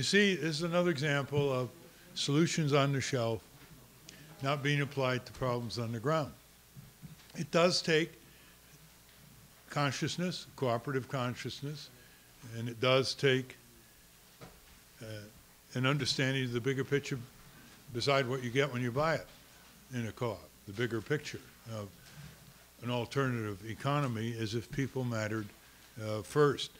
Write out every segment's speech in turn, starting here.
you see, this is another example of solutions on the shelf not being applied to problems on the ground. It does take consciousness, cooperative consciousness, and it does take uh, an understanding of the bigger picture beside what you get when you buy it in a co-op, the bigger picture of an alternative economy as if people mattered uh, first.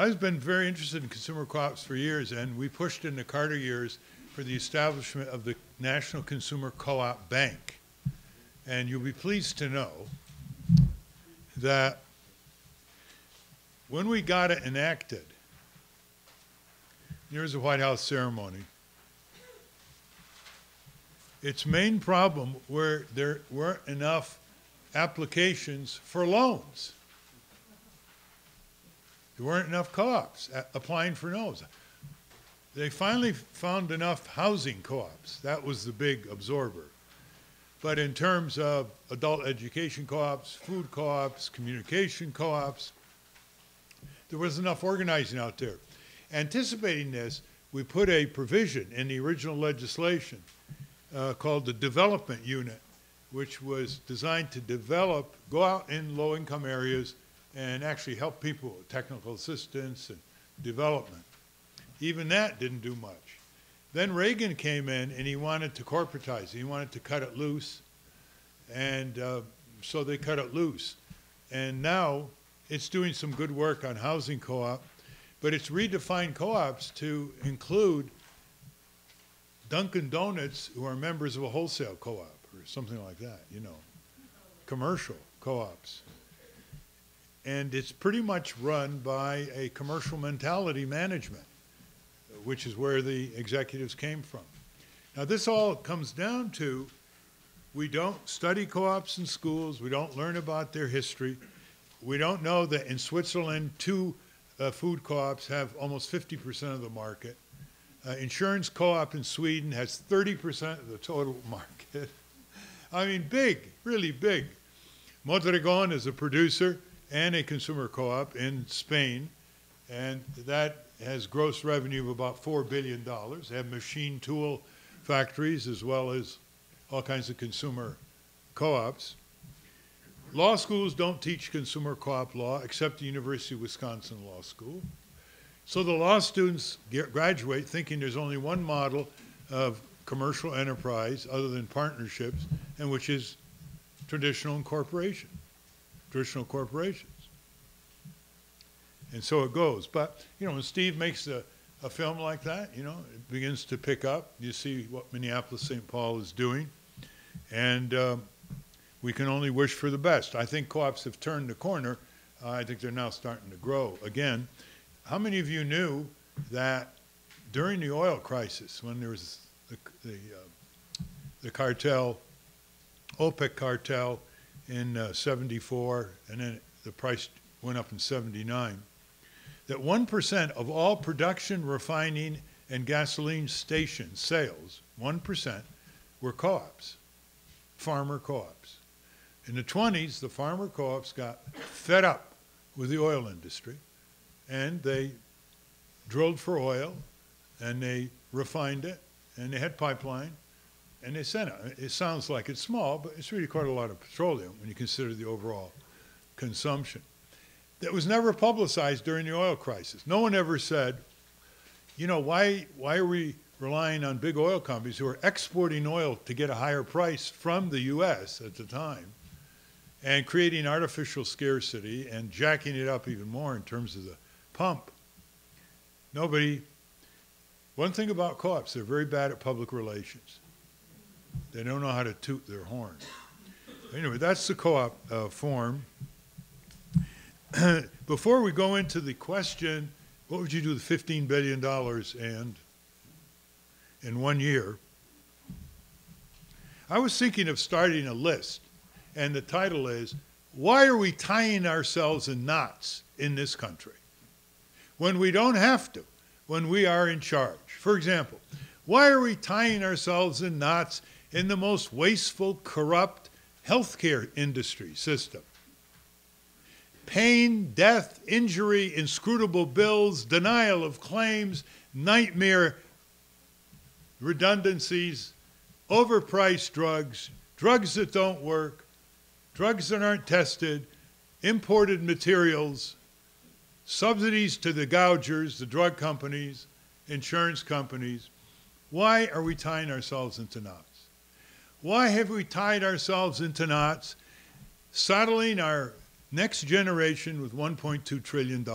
I've been very interested in consumer co-ops for years, and we pushed in the Carter years for the establishment of the National Consumer Co-op Bank. And you'll be pleased to know that when we got it enacted, there was a White House ceremony. Its main problem were there weren't enough applications for loans. There weren't enough co-ops applying for loans. They finally found enough housing co-ops. That was the big absorber. But in terms of adult education co-ops, food co-ops, communication co-ops, there was enough organizing out there. Anticipating this, we put a provision in the original legislation uh, called the Development Unit, which was designed to develop, go out in low-income areas and actually help people with technical assistance and development. Even that didn't do much. Then Reagan came in and he wanted to corporatize. He wanted to cut it loose. And uh, so they cut it loose. And now it's doing some good work on housing co-op, but it's redefined co-ops to include Dunkin' Donuts who are members of a wholesale co-op or something like that, you know, commercial co-ops. And it's pretty much run by a commercial mentality management, which is where the executives came from. Now, this all comes down to we don't study co-ops in schools, we don't learn about their history. We don't know that in Switzerland, two uh, food co-ops have almost 50% of the market. Uh, insurance co-op in Sweden has 30% of the total market. I mean, big, really big. Mondragon is a producer and a consumer co-op in Spain, and that has gross revenue of about $4 billion. They have machine tool factories as well as all kinds of consumer co-ops. Law schools don't teach consumer co-op law except the University of Wisconsin Law School. So the law students get, graduate thinking there's only one model of commercial enterprise other than partnerships, and which is traditional incorporation, traditional corporations. And so it goes. But, you know, when Steve makes a, a film like that, you know, it begins to pick up. You see what Minneapolis St. Paul is doing. And um, we can only wish for the best. I think co-ops have turned the corner. Uh, I think they're now starting to grow again. How many of you knew that during the oil crisis, when there was the, the, uh, the cartel, OPEC cartel in uh, 74, and then the price went up in 79, that 1% of all production, refining, and gasoline station sales, 1%, were co-ops, farmer co-ops. In the 20s, the farmer co-ops got fed up with the oil industry, and they drilled for oil, and they refined it, and they had pipeline, and they sent it. It sounds like it's small, but it's really quite a lot of petroleum when you consider the overall consumption. That was never publicized during the oil crisis. No one ever said, you know, why, why are we relying on big oil companies who are exporting oil to get a higher price from the U.S. at the time and creating artificial scarcity and jacking it up even more in terms of the pump. Nobody, one thing about co-ops, they're very bad at public relations. They don't know how to toot their horn. Anyway, that's the co-op uh, form. Before we go into the question, what would you do with $15 billion and in one year? I was thinking of starting a list and the title is, Why Are We Tying Ourselves in Knots in This Country? When we don't have to, when we are in charge. For example, why are we tying ourselves in knots in the most wasteful, corrupt healthcare industry system? pain, death, injury, inscrutable bills, denial of claims, nightmare redundancies, overpriced drugs, drugs that don't work, drugs that aren't tested, imported materials, subsidies to the gougers, the drug companies, insurance companies. Why are we tying ourselves into knots? Why have we tied ourselves into knots, saddling our next generation with $1.2 trillion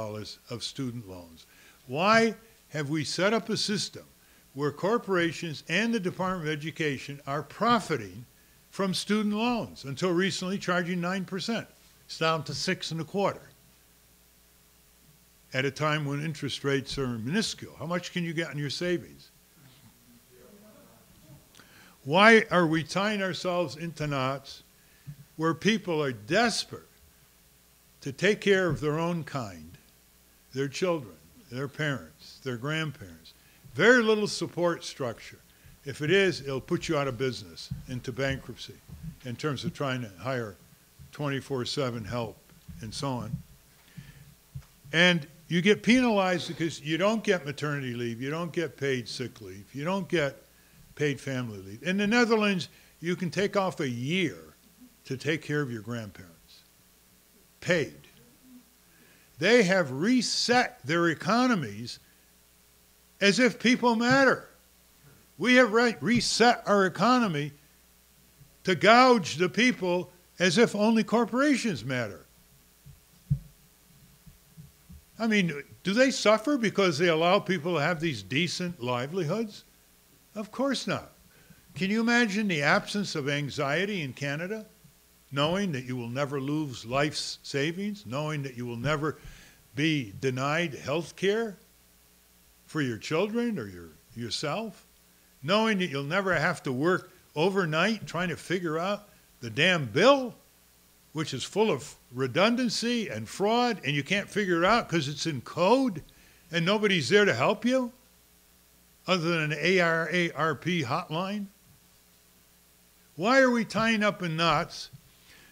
of student loans? Why have we set up a system where corporations and the Department of Education are profiting from student loans, until recently charging 9%. It's down to six and a quarter at a time when interest rates are minuscule. How much can you get on your savings? Why are we tying ourselves into knots where people are desperate to take care of their own kind, their children, their parents, their grandparents? Very little support structure. If it is, it'll put you out of business, into bankruptcy, in terms of trying to hire 24-7 help and so on. And you get penalized because you don't get maternity leave, you don't get paid sick leave, you don't get paid family leave. In the Netherlands, you can take off a year to take care of your grandparents, paid. They have reset their economies as if people matter. We have re reset our economy to gouge the people as if only corporations matter. I mean, do they suffer because they allow people to have these decent livelihoods? Of course not. Can you imagine the absence of anxiety in Canada? Knowing that you will never lose life's savings, knowing that you will never be denied health care for your children or your, yourself, knowing that you'll never have to work overnight trying to figure out the damn bill, which is full of redundancy and fraud, and you can't figure it out because it's in code and nobody's there to help you other than an AARP hotline? Why are we tying up in knots,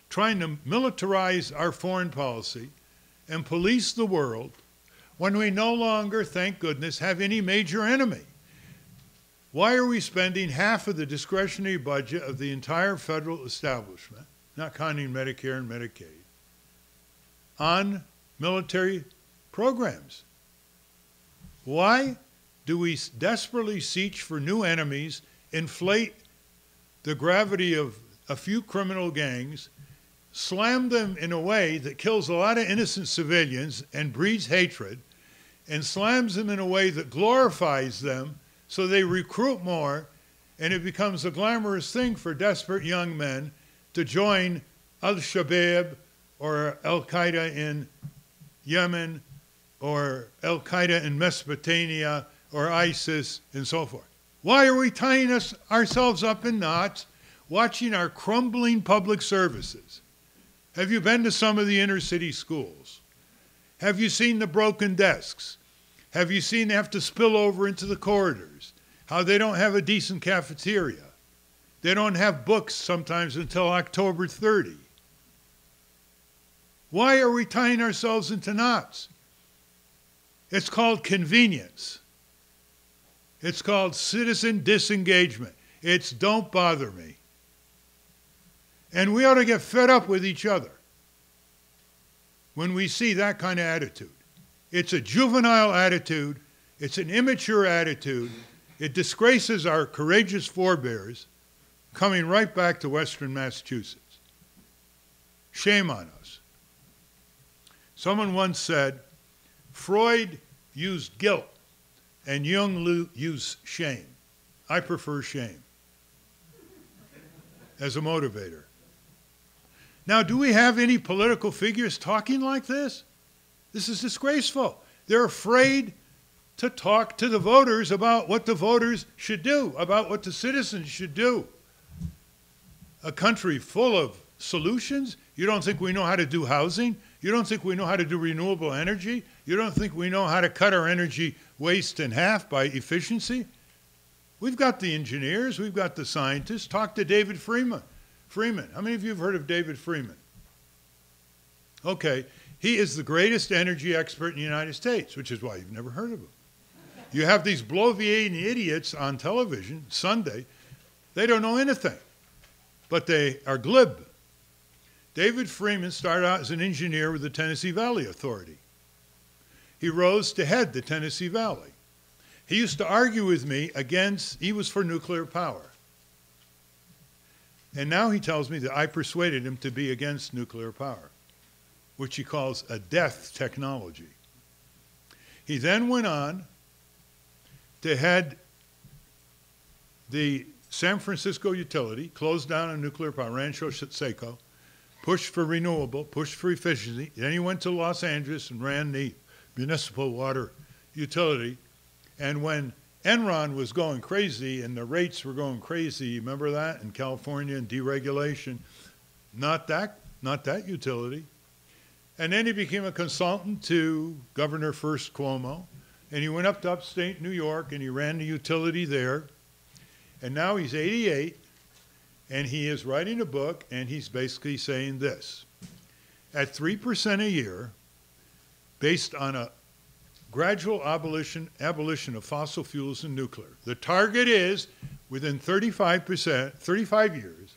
trying to militarize our foreign policy and police the world when we no longer, thank goodness, have any major enemy? Why are we spending half of the discretionary budget of the entire federal establishment, not counting Medicare and Medicaid, on military programs? Why do we desperately seek for new enemies, inflate the gravity of a few criminal gangs, slam them in a way that kills a lot of innocent civilians and breeds hatred, and slams them in a way that glorifies them so they recruit more, and it becomes a glamorous thing for desperate young men to join Al Shabaab or Al Qaeda in Yemen or Al Qaeda in Mesopotamia or ISIS and so forth. Why are we tying us, ourselves up in knots, watching our crumbling public services? Have you been to some of the inner city schools? Have you seen the broken desks? Have you seen they have to spill over into the corridors? How they don't have a decent cafeteria? They don't have books sometimes until October 30. Why are we tying ourselves into knots? It's called convenience. It's called citizen disengagement. It's don't bother me. And we ought to get fed up with each other when we see that kind of attitude. It's a juvenile attitude. It's an immature attitude. It disgraces our courageous forebears coming right back to Western Massachusetts. Shame on us. Someone once said, Freud used guilt and Jung Lu used shame. I prefer shame as a motivator. Now, do we have any political figures talking like this? This is disgraceful. They're afraid to talk to the voters about what the voters should do, about what the citizens should do. A country full of solutions? You don't think we know how to do housing? You don't think we know how to do renewable energy? You don't think we know how to cut our energy waste in half by efficiency? We've got the engineers, we've got the scientists. Talk to David Freeman. Freeman. How many of you have heard of David Freeman? Okay, He is the greatest energy expert in the United States, which is why you've never heard of him. You have these bloviating idiots on television Sunday. They don't know anything, but they are glib. David Freeman started out as an engineer with the Tennessee Valley Authority. He rose to head the Tennessee Valley. He used to argue with me against, he was for nuclear power. And now he tells me that I persuaded him to be against nuclear power, which he calls a death technology. He then went on to head the San Francisco utility, closed down on nuclear power, Rancho Seco, pushed for renewable, pushed for efficiency. Then he went to Los Angeles and ran the municipal water utility. And when Enron was going crazy and the rates were going crazy, remember that in California and deregulation, not that, not that utility. And then he became a consultant to Governor First Cuomo, and he went up to upstate New York and he ran the utility there. And now he's 88 and he is writing a book and he's basically saying this. At 3% a year, based on a gradual abolition, abolition of fossil fuels and nuclear, the target is within 35%, 35 years,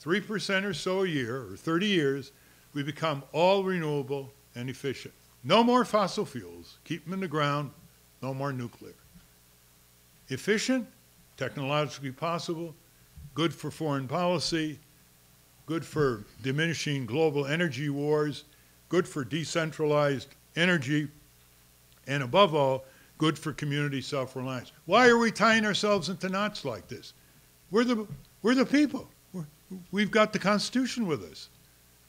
3% or so a year, or 30 years, we become all renewable and efficient. No more fossil fuels, keep them in the ground, no more nuclear. Efficient, technologically possible, good for foreign policy, good for diminishing global energy wars, good for decentralized energy, and above all, good for community self-reliance. Why are we tying ourselves into knots like this? We're the, we're the people. we have got the Constitution with us.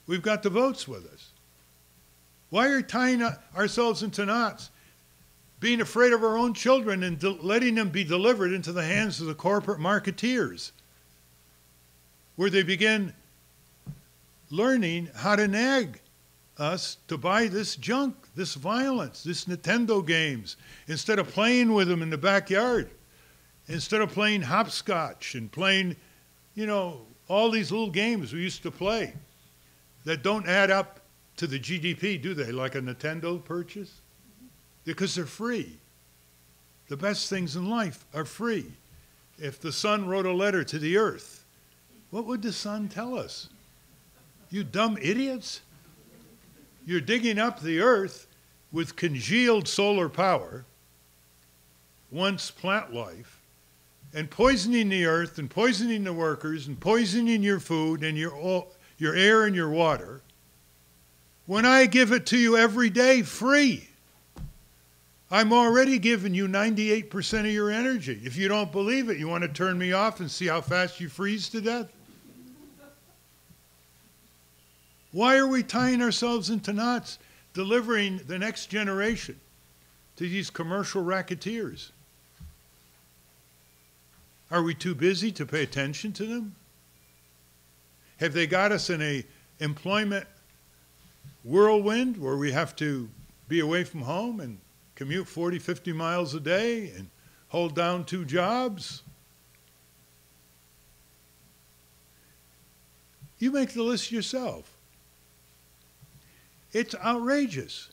We've got the votes with us. Why are we tying ourselves into knots? being afraid of our own children and letting them be delivered into the hands of the corporate marketeers, where they begin learning how to nag us to buy this junk, this violence, this Nintendo games, instead of playing with them in the backyard, instead of playing hopscotch and playing, you know, all these little games we used to play that don't add up to the GDP, do they? Like a Nintendo purchase? because they're free. The best things in life are free. If the sun wrote a letter to the earth, what would the sun tell us? You dumb idiots. You're digging up the earth with congealed solar power, once plant life, and poisoning the earth and poisoning the workers and poisoning your food and your, your air and your water, when I give it to you every day free. I'm already giving you 98% of your energy. If you don't believe it, you want to turn me off and see how fast you freeze to death? Why are we tying ourselves into knots, delivering the next generation to these commercial racketeers? Are we too busy to pay attention to them? Have they got us in a employment whirlwind where we have to be away from home and commute 40, 50 miles a day and hold down two jobs. You make the list yourself. It's outrageous.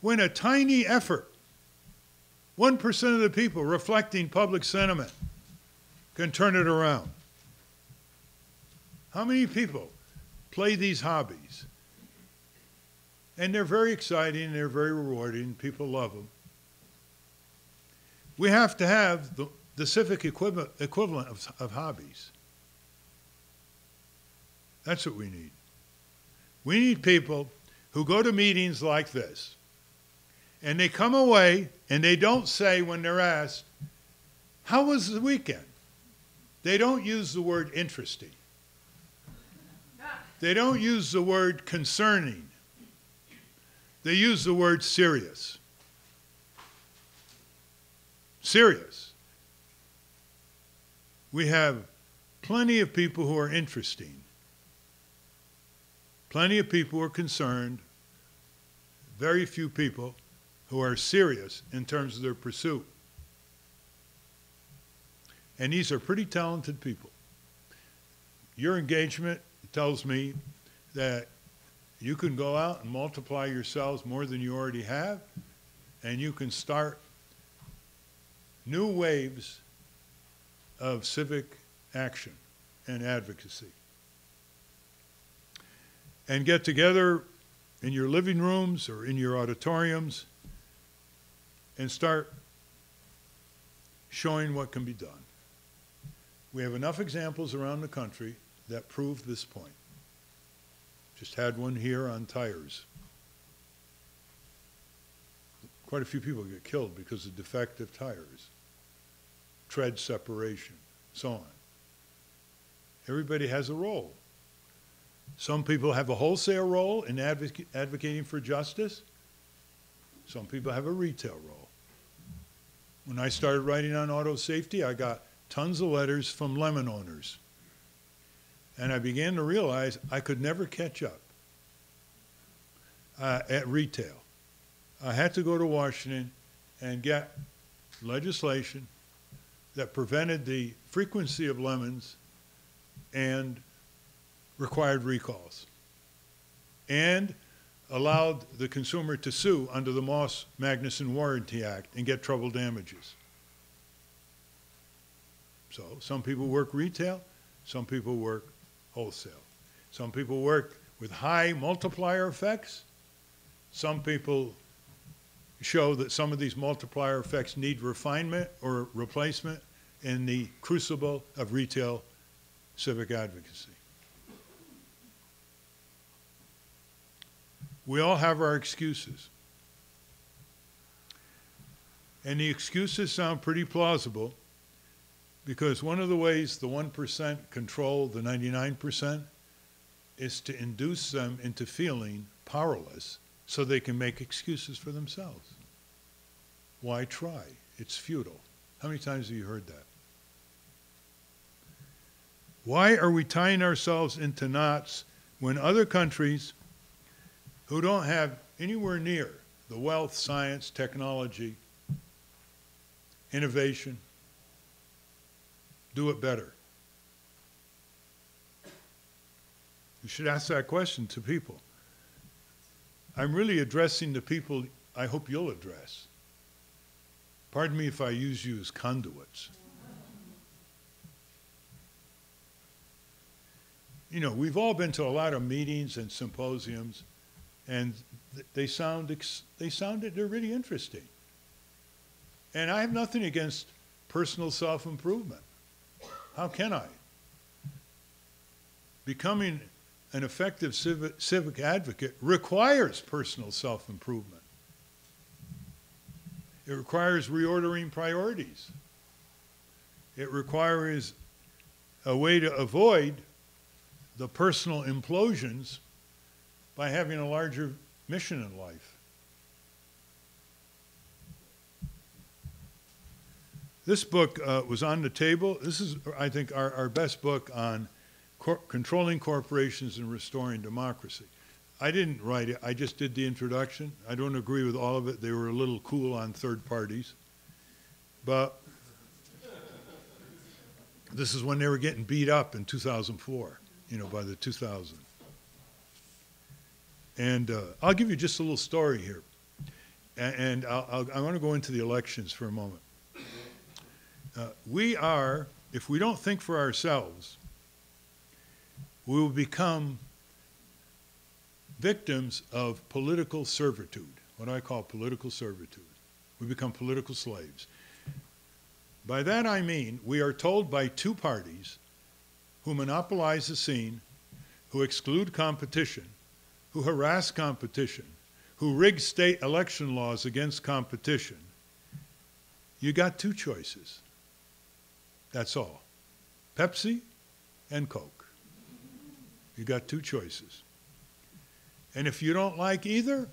When a tiny effort, 1% of the people reflecting public sentiment, can turn it around. How many people play these hobbies? And they're very exciting, and they're very rewarding, people love them. We have to have the, the civic equivalent, equivalent of, of hobbies. That's what we need. We need people who go to meetings like this and they come away and they don't say when they're asked, How was the weekend? They don't use the word interesting. They don't use the word concerning. They use the word serious. Serious. We have plenty of people who are interesting, plenty of people are concerned, very few people who are serious in terms of their pursuit. And these are pretty talented people. Your engagement tells me that you can go out and multiply yourselves more than you already have, and you can start new waves of civic action and advocacy. And get together in your living rooms or in your auditoriums and start showing what can be done. We have enough examples around the country that prove this point. Just had one here on tires. Quite a few people get killed because of defective tires, tread separation, so on. Everybody has a role. Some people have a wholesale role in advoc advocating for justice. Some people have a retail role. When I started writing on auto safety, I got tons of letters from lemon owners. And I began to realize I could never catch up uh, at retail. I had to go to Washington and get legislation that prevented the frequency of lemons and required recalls and allowed the consumer to sue under the Moss Magnuson Warranty Act and get treble damages. So some people work retail, some people work wholesale. Some people work with high multiplier effects. Some people show that some of these multiplier effects need refinement or replacement in the crucible of retail civic advocacy. We all have our excuses. And the excuses sound pretty plausible because one of the ways the 1% control the 99% is to induce them into feeling powerless so they can make excuses for themselves. Why try? It's futile. How many times have you heard that? Why are we tying ourselves into knots when other countries who don't have anywhere near the wealth, science, technology, innovation, do it better? You should ask that question to people. I'm really addressing the people I hope you'll address. Pardon me if I use you as conduits. You know, we've all been to a lot of meetings and symposiums, and they sound they sounded they're really interesting. And I have nothing against personal self-improvement. How can I? Becoming an effective civic, civic advocate requires personal self-improvement. It requires reordering priorities. It requires a way to avoid the personal implosions by having a larger mission in life. This book uh, was on the table. This is, I think, our, our best book on cor controlling corporations and restoring democracy. I didn't write it. I just did the introduction. I don't agree with all of it. They were a little cool on third parties. But this is when they were getting beat up in 2004, you know, by the 2000. And uh, I'll give you just a little story here. And, and I want to go into the elections for a moment. Uh, we are, if we don't think for ourselves, we will become victims of political servitude, what I call political servitude. We become political slaves. By that I mean we are told by two parties who monopolize the scene, who exclude competition, who harass competition, who rig state election laws against competition, you got two choices. That's all. Pepsi and Coke. You got two choices. And if you don't like either,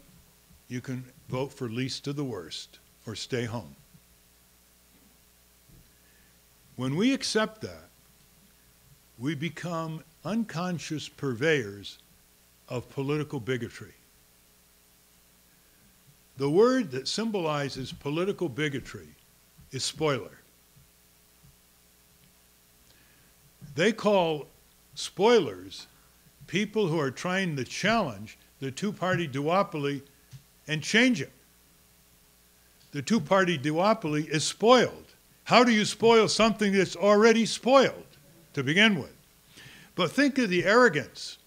you can vote for least of the worst or stay home. When we accept that, we become unconscious purveyors of political bigotry. The word that symbolizes political bigotry is spoiler. They call spoilers people who are trying to challenge the two-party duopoly and change it. The two-party duopoly is spoiled. How do you spoil something that's already spoiled to begin with? But think of the arrogance.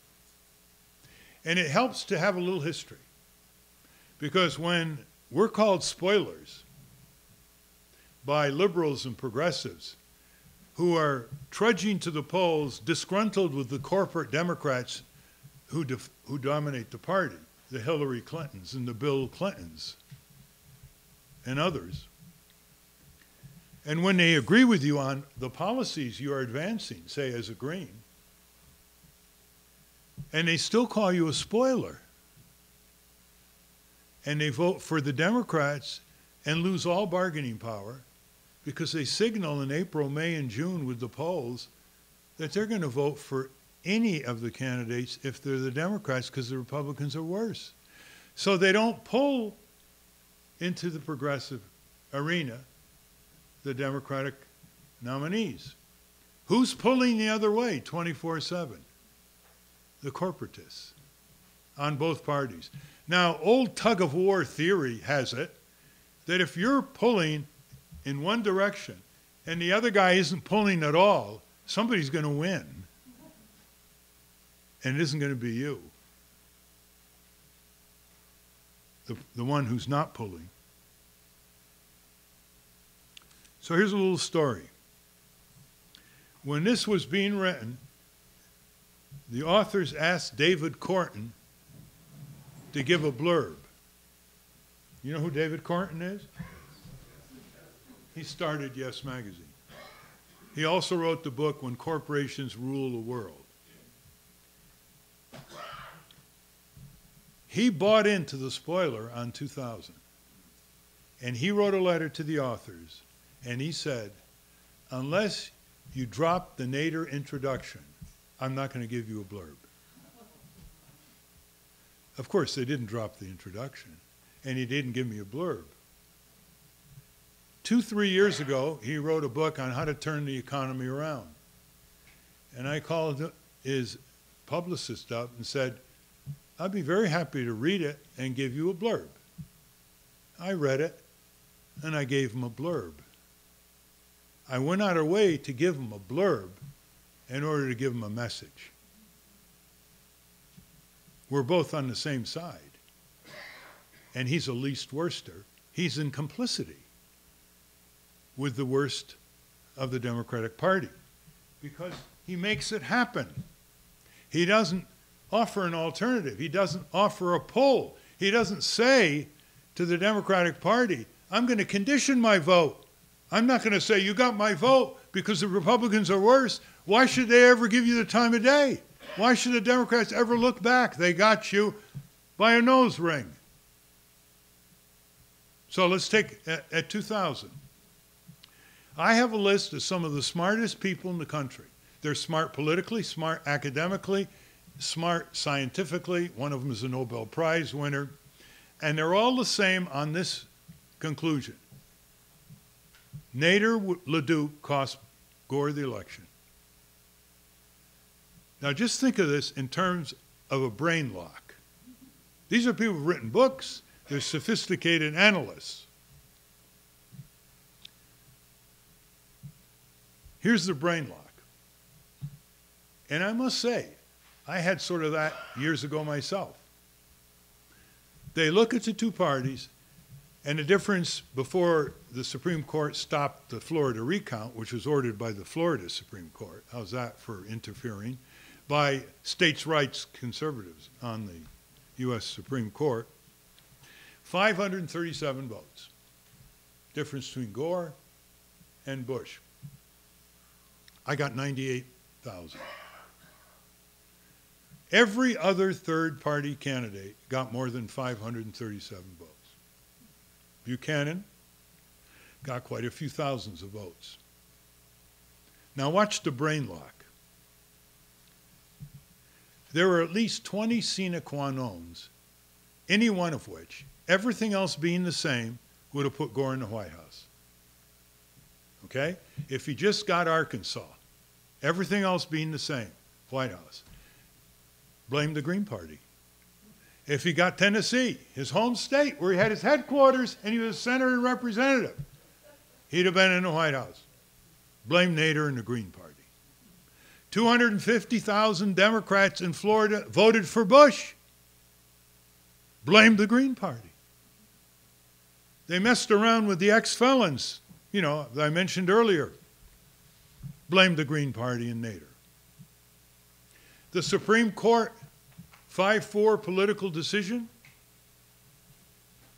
And it helps to have a little history. Because when we're called spoilers by liberals and progressives who are trudging to the polls disgruntled with the corporate Democrats who, who dominate the party, the Hillary Clintons and the Bill Clintons and others. And when they agree with you on the policies you are advancing, say as a Green, and they still call you a spoiler, and they vote for the Democrats and lose all bargaining power because they signal in April, May, and June with the polls that they're going to vote for any of the candidates if they're the Democrats because the Republicans are worse. So they don't pull into the progressive arena the Democratic nominees. Who's pulling the other way 24 7? The corporatists on both parties. Now, old tug of war theory has it that if you're pulling in one direction and the other guy isn't pulling at all, somebody's going to win. And it isn't going to be you. The, the one who's not pulling. So here's a little story. When this was being written, the authors asked David Korten to give a blurb. You know who David Korten is? He started Yes Magazine. He also wrote the book When Corporations Rule the World. He bought into the spoiler on 2000. And he wrote a letter to the authors, and he said, unless you drop the Nader introduction, I'm not going to give you a blurb. Of course, they didn't drop the introduction, and he didn't give me a blurb. Two, three years ago, he wrote a book on how to turn the economy around. And I called his publicist up and said, I'd be very happy to read it and give you a blurb. I read it, and I gave him a blurb. I went out of way to give him a blurb in order to give him a message. We're both on the same side. And he's a least worster. He's in complicity with the worst of the Democratic Party because he makes it happen. He doesn't offer an alternative. He doesn't offer a poll. He doesn't say to the Democratic Party, I'm going to condition my vote. I'm not going to say, you got my vote because the Republicans are worse. Why should they ever give you the time of day? Why should the Democrats ever look back? They got you by a nose ring. So let's take at, at 2000. I have a list of some of the smartest people in the country. They're smart politically, smart academically, smart scientifically. One of them is a Nobel Prize winner. And they're all the same on this conclusion. Nader LeDuc cost Gore the election. Now just think of this in terms of a brain lock. These are people who've written books, they're sophisticated analysts. Here's the brain lock. And I must say, I had sort of that years ago myself. They look at the two parties, and the difference before the Supreme Court stopped the Florida recount, which was ordered by the Florida Supreme Court, how's that for interfering, by states' rights conservatives on the U.S. Supreme Court, 537 votes. Difference between Gore and Bush. I got 98,000. Every other third party candidate got more than 537 votes. Buchanan got quite a few thousands of votes. Now watch the brain lock. There were at least 20 sine qua nons, any one of which, everything else being the same, would have put Gore in the White House. Okay? If he just got Arkansas, everything else being the same, White House. Blame the Green Party. if he got Tennessee, his home state, where he had his headquarters and he was a senator and representative, he'd have been in the White House. Blame Nader and the Green Party. 250,000 Democrats in Florida voted for Bush. Blame the Green Party. They messed around with the ex felons, you know, I mentioned earlier. Blame the Green Party and Nader. The Supreme Court 5 4 political decision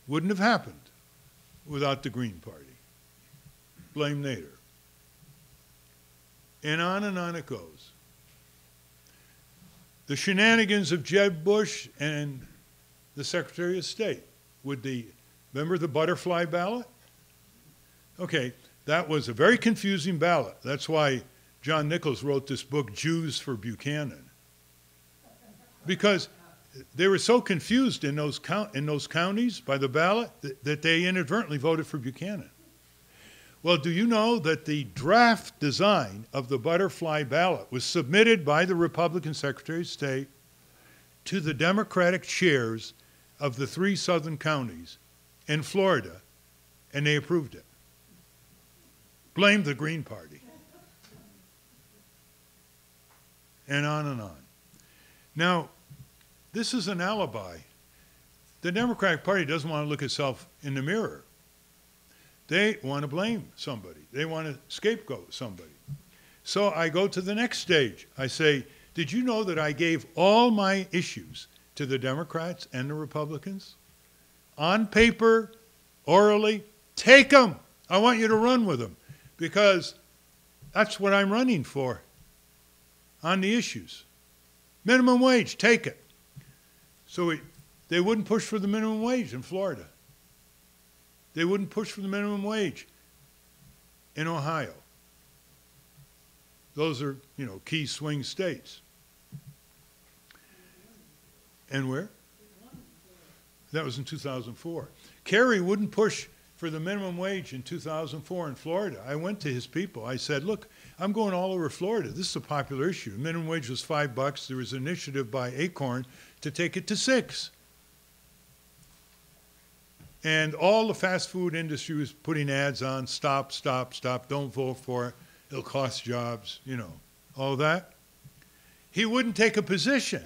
wouldn't have happened without the Green Party. Blame Nader. And on and on it goes. The shenanigans of Jeb Bush and the Secretary of State with the, remember the butterfly ballot? Okay, that was a very confusing ballot. That's why John Nichols wrote this book, Jews for Buchanan. Because they were so confused in those, count, in those counties by the ballot that, that they inadvertently voted for Buchanan. Well, do you know that the draft design of the butterfly ballot was submitted by the Republican Secretary of State to the Democratic chairs of the three southern counties in Florida, and they approved it? Blame the Green Party. And on and on. Now, this is an alibi. The Democratic Party doesn't want to look itself in the mirror. They want to blame somebody. They want to scapegoat somebody. So I go to the next stage. I say, Did you know that I gave all my issues to the Democrats and the Republicans? On paper, orally, take them. I want you to run with them because that's what I'm running for on the issues. Minimum wage, take it. So we, they wouldn't push for the minimum wage in Florida. They wouldn't push for the minimum wage in Ohio. Those are, you know, key swing states. And where? That was in 2004. Kerry wouldn't push for the minimum wage in 2004 in Florida. I went to his people. I said, look, I'm going all over Florida. This is a popular issue. Minimum wage was five bucks. There was an initiative by Acorn to take it to six. And all the fast food industry was putting ads on stop, stop, stop, don't vote for it, it'll cost jobs, you know, all that. He wouldn't take a position,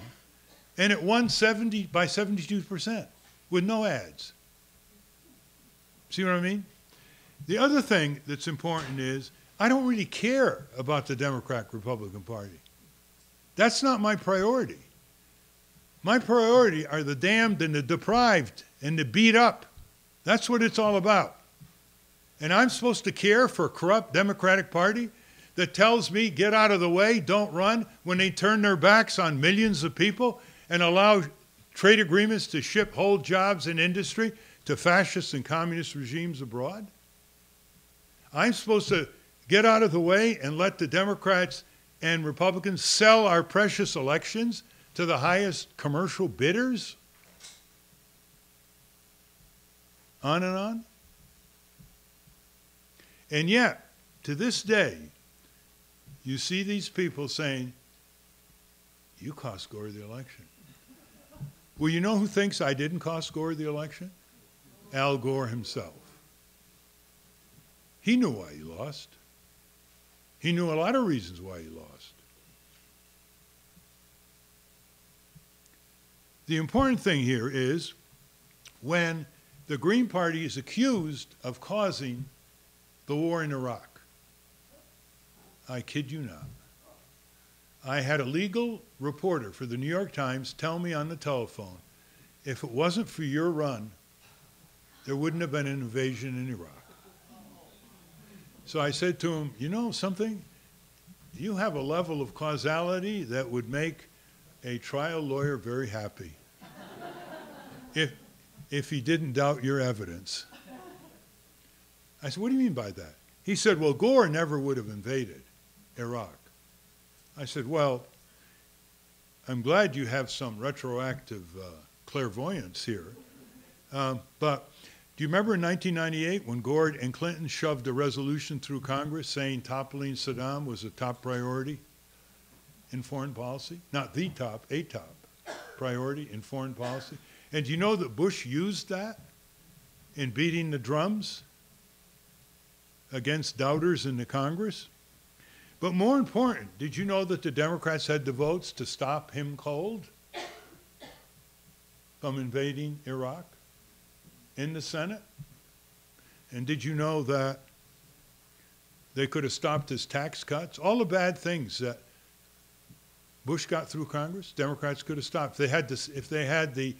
and it won 70 by 72% with no ads. See what I mean? The other thing that's important is I don't really care about the Democrat Republican Party. That's not my priority. My priority are the damned and the deprived and the beat up that's what it's all about. And I'm supposed to care for a corrupt Democratic Party that tells me, get out of the way, don't run, when they turn their backs on millions of people and allow trade agreements to ship whole jobs and industry to fascist and communist regimes abroad? I'm supposed to get out of the way and let the Democrats and Republicans sell our precious elections to the highest commercial bidders? On and on. And yet, to this day, you see these people saying, You cost Gore the election. Well, you know who thinks I didn't cost Gore the election? Al Gore himself. He knew why he lost. He knew a lot of reasons why he lost. The important thing here is when the Green Party is accused of causing the war in Iraq. I kid you not. I had a legal reporter for the New York Times tell me on the telephone if it wasn't for your run, there wouldn't have been an invasion in Iraq. So I said to him, You know something? You have a level of causality that would make a trial lawyer very happy. if, if he didn't doubt your evidence. I said, What do you mean by that? He said, Well, Gore never would have invaded Iraq. I said, Well, I'm glad you have some retroactive uh, clairvoyance here. Um, but do you remember in 1998 when Gore and Clinton shoved a resolution through Congress saying toppling Saddam was a top priority in foreign policy? Not the top, a top priority in foreign policy. And do you know that Bush used that in beating the drums against doubters in the Congress? But more important, did you know that the Democrats had the votes to stop him cold from invading Iraq in the Senate? And did you know that they could have stopped his tax cuts? All the bad things that Bush got through Congress, Democrats could have stopped. If they had, this, if they had the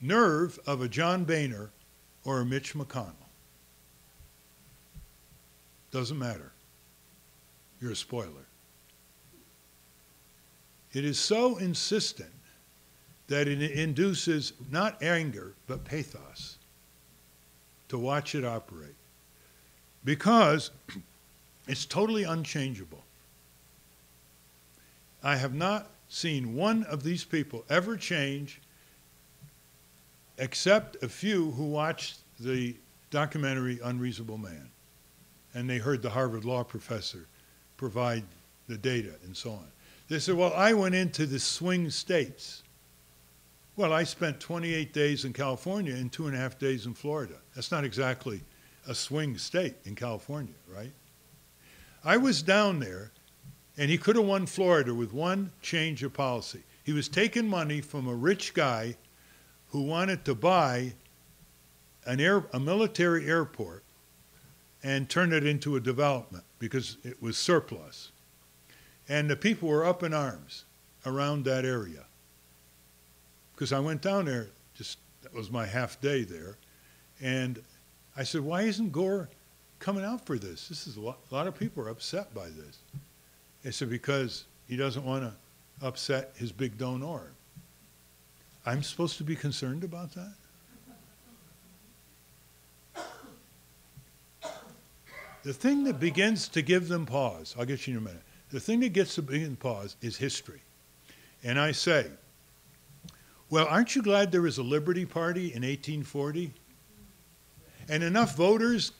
nerve of a John Boehner or a Mitch McConnell. Doesn't matter. You're a spoiler. It is so insistent that it induces not anger, but pathos to watch it operate because it's totally unchangeable. I have not seen one of these people ever change except a few who watched the documentary Unreasonable Man and they heard the Harvard law professor provide the data and so on. They said, well, I went into the swing states. Well, I spent 28 days in California and two and a half days in Florida. That's not exactly a swing state in California, right? I was down there, and he could have won Florida with one change of policy. He was taking money from a rich guy who wanted to buy an air, a military airport and turn it into a development because it was surplus. And the people were up in arms around that area. Because I went down there, just that was my half day there, and I said, why isn't Gore coming out for this? This is a lot, a lot of people are upset by this. They said, because he doesn't want to upset his big donor. I'm supposed to be concerned about that? The thing that begins to give them pause, I'll get you in a minute. The thing that gets them begin pause is history. And I say, well, aren't you glad there was a Liberty Party in 1840? And enough voters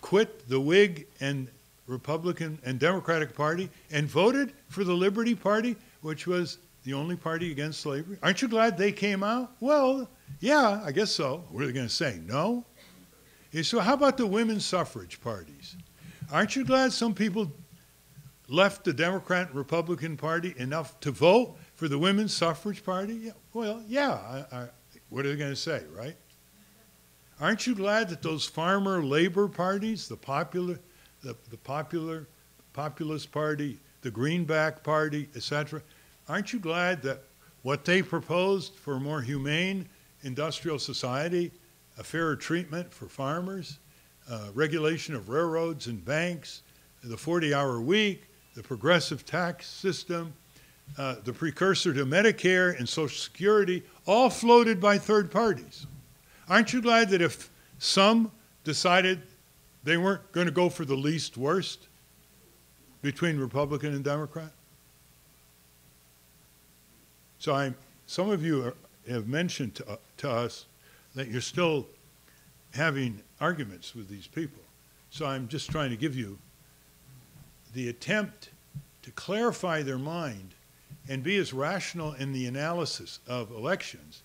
quit the Whig and Republican and Democratic Party and voted for the Liberty Party, which was the only party against slavery? Aren't you glad they came out? Well, yeah, I guess so. What are they going to say? No? So how about the women's suffrage parties? Aren't you glad some people left the Democrat and Republican Party enough to vote for the women's suffrage party? Yeah, well, yeah. I, I, what are they going to say, right? Aren't you glad that those farmer labor parties, the popular, the, the popular, populist party, the Greenback Party, etc., aren't you glad that what they proposed for a more humane industrial society, a fairer treatment for farmers, uh, regulation of railroads and banks, the 40-hour week, the progressive tax system, uh, the precursor to Medicare and Social Security, all floated by third parties. Aren't you glad that if some decided they weren't going to go for the least worst between Republican and Democrat? So I'm, some of you are, have mentioned to, uh, to us that you're still having arguments with these people. So I'm just trying to give you the attempt to clarify their mind and be as rational in the analysis of elections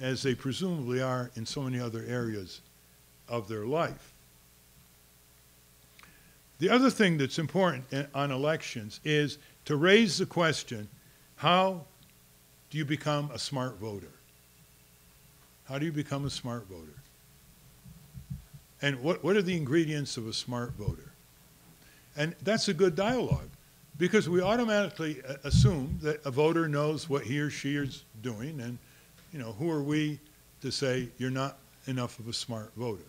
as they presumably are in so many other areas of their life. The other thing that's important on elections is to raise the question, how do you become a smart voter? How do you become a smart voter? And what, what are the ingredients of a smart voter? And that's a good dialogue because we automatically uh, assume that a voter knows what he or she is doing and, you know, who are we to say you're not enough of a smart voter?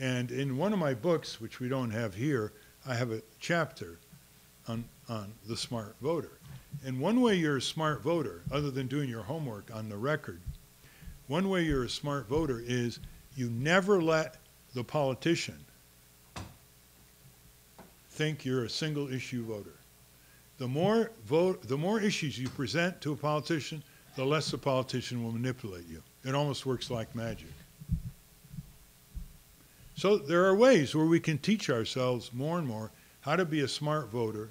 And in one of my books, which we don't have here, I have a chapter on, on the smart voter. And one way you're a smart voter, other than doing your homework on the record, one way you're a smart voter is you never let the politician think you're a single issue voter. The more vote, the more issues you present to a politician, the less the politician will manipulate you. It almost works like magic. So there are ways where we can teach ourselves more and more how to be a smart voter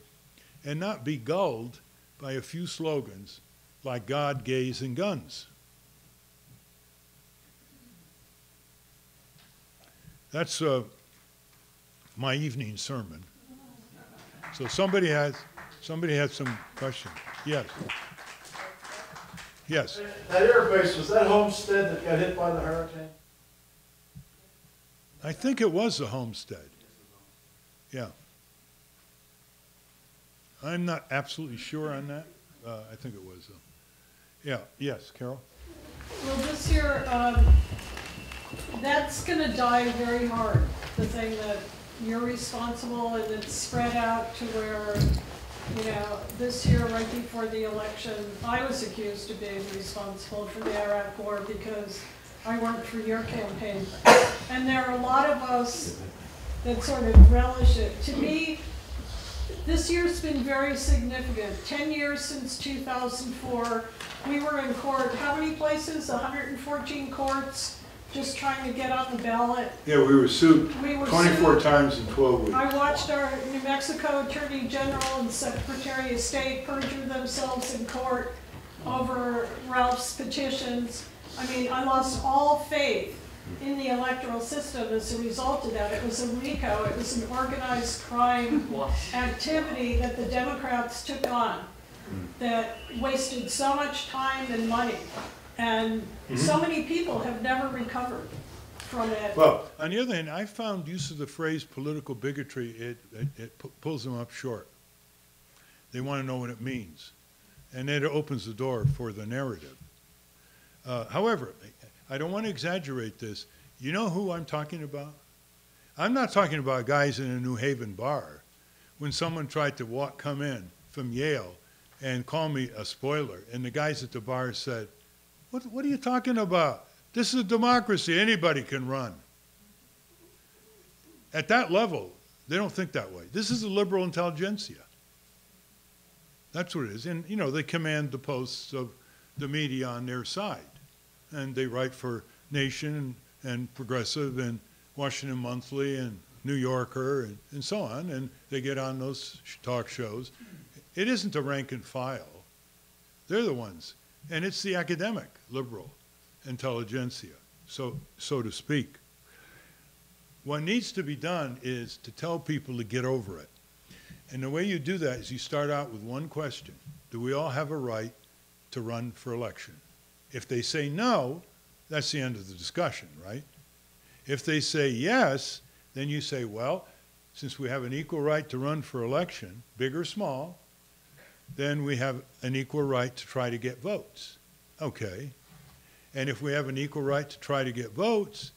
and not be gulled by a few slogans like God, gays, and guns. That's uh, my evening sermon. So somebody has somebody has some questions. Yes. Yes. That airbase was that homestead that got hit by the hurricane. I think it was the homestead. Yeah. I'm not absolutely sure on that. Uh, I think it was, though. Yeah, yes, Carol? Well, this year, um, that's gonna die very hard, the thing that you're responsible and it's spread out to where, you know, this year, right before the election, I was accused of being responsible for the Iraq war because I worked for your campaign. And there are a lot of us that sort of relish it. To me, this year's been very significant. Ten years since two thousand four, we were in court, how many places? hundred and fourteen courts, just trying to get on the ballot. Yeah, we were sued We were 24 sued. times in 12 weeks. I watched our New Mexico Attorney General and Secretary of State perjure themselves in court over Ralph's petitions. I mean, I lost all faith in the electoral system as a result of that. It was a RICO, it was an organized crime activity that the Democrats took on that wasted so much time and money. And so many people have never recovered from it. Well, on the other hand, I found use of the phrase political bigotry, it, it, it pu- pulls them up short. They want to know what it means. And then it opens the door for the narrative. Uh, however, I don't want to exaggerate this. You know who I'm talking about? I'm not talking about guys in a New Haven bar when someone tried to walk, come in from Yale and call me a spoiler, and the guys at the bar said, what, what are you talking about? This is a democracy. Anybody can run. At that level, they don't think that way. This is a liberal intelligentsia. That's what it is. And, you know, they command the posts of the media on their side. And they write for Nation and, and Progressive and Washington Monthly and New Yorker and, and so on. And they get on those talk shows. It isn't the rank and file. They're the ones. And it's the academic liberal intelligentsia, so, so to speak. What needs to be done is to tell people to get over it. And the way you do that is you start out with one question. Do we all have a right to run for election? If they say no, that's the end of the discussion, right? If they say yes, then you say, well, since we have an equal right to run for election, big or small, then we have an equal right to try to get votes. Okay. And if we have an equal right to try to get votes,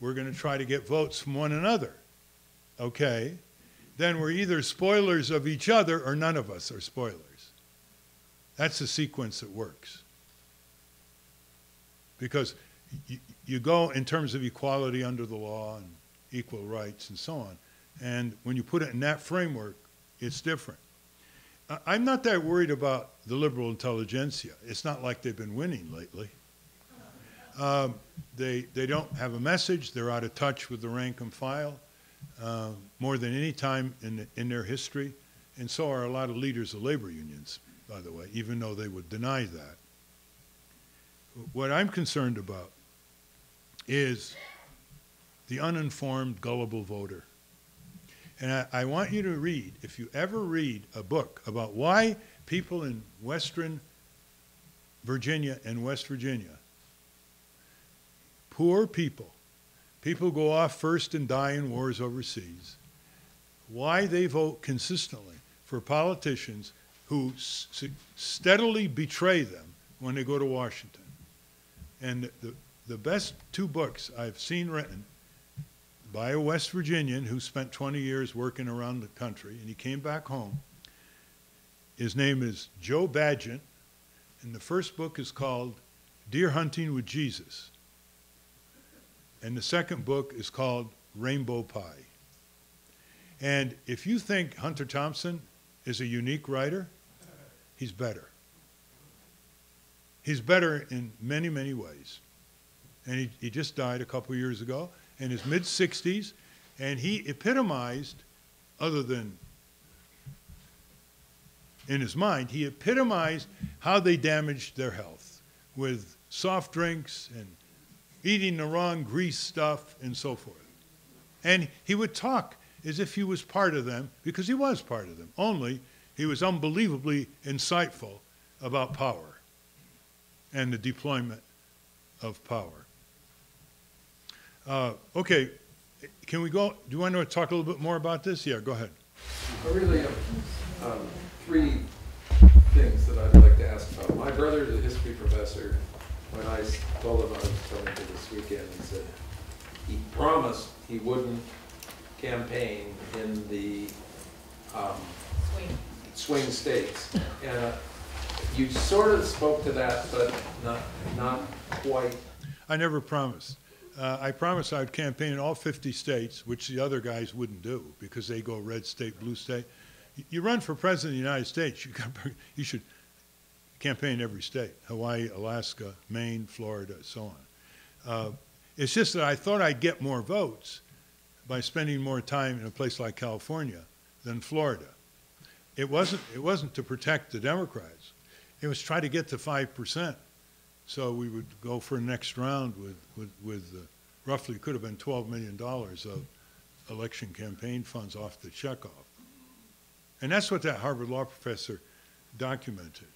we're going to try to get votes from one another. Okay? Then we're either spoilers of each other or none of us are spoilers. That's the sequence that works. Because you, you go in terms of equality under the law and equal rights and so on. And when you put it in that framework, it's different. I'm not that worried about the liberal intelligentsia. It's not like they've been winning lately. Um, they, they don't have a message. They're out of touch with the rank and file uh, more than any time in, in their history. And so are a lot of leaders of labor unions, by the way, even though they would deny that. What I'm concerned about is the uninformed, gullible voter. And I, I want you to read, if you ever read a book about why people in Western Virginia and West Virginia, poor people, people go off first and die in wars overseas, why they vote consistently for politicians who steadily betray them when they go to Washington. And the, the best two books I've seen written by a West Virginian who spent 20 years working around the country, and he came back home. His name is Joe Bageant, and the first book is called Deer Hunting with Jesus. And the second book is called Rainbow Pie. And if you think Hunter Thompson is a unique writer, he's better. He's better in many, many ways. And he, he just died a couple years ago in his mid 60s, and he epitomized, other than in his mind, he epitomized how they damaged their health with soft drinks and eating the wrong grease stuff and so forth. And he would talk as if he was part of them, because he was part of them. Only, he was unbelievably insightful about power and the deployment of power. Uh, okay, can we go, do you want to talk a little bit more about this? Yeah, go ahead. I really have um, three things that I'd like to ask about. My brother's a history professor. When I s- told him I was coming to this weekend, he said he promised he wouldn't campaign in the um, swing states. And uh, you sort of spoke to that, but not, not quite. I never promised. Uh, I promised I'd campaign in all 50 states, which the other guys wouldn't do because they go red state, blue state. You run for president of the United States, you, you should campaign in every state Hawaii, Alaska, Maine, Florida, so on. Uh, it's just that I thought I'd get more votes by spending more time in a place like California than Florida. It wasn't, it wasn't to protect the Democrats, it was try to get to 5%. So we would go for a next round with, with, with uh, roughly, could have been $12 million of election campaign funds off the checkoff. And that's what that Harvard law professor documented.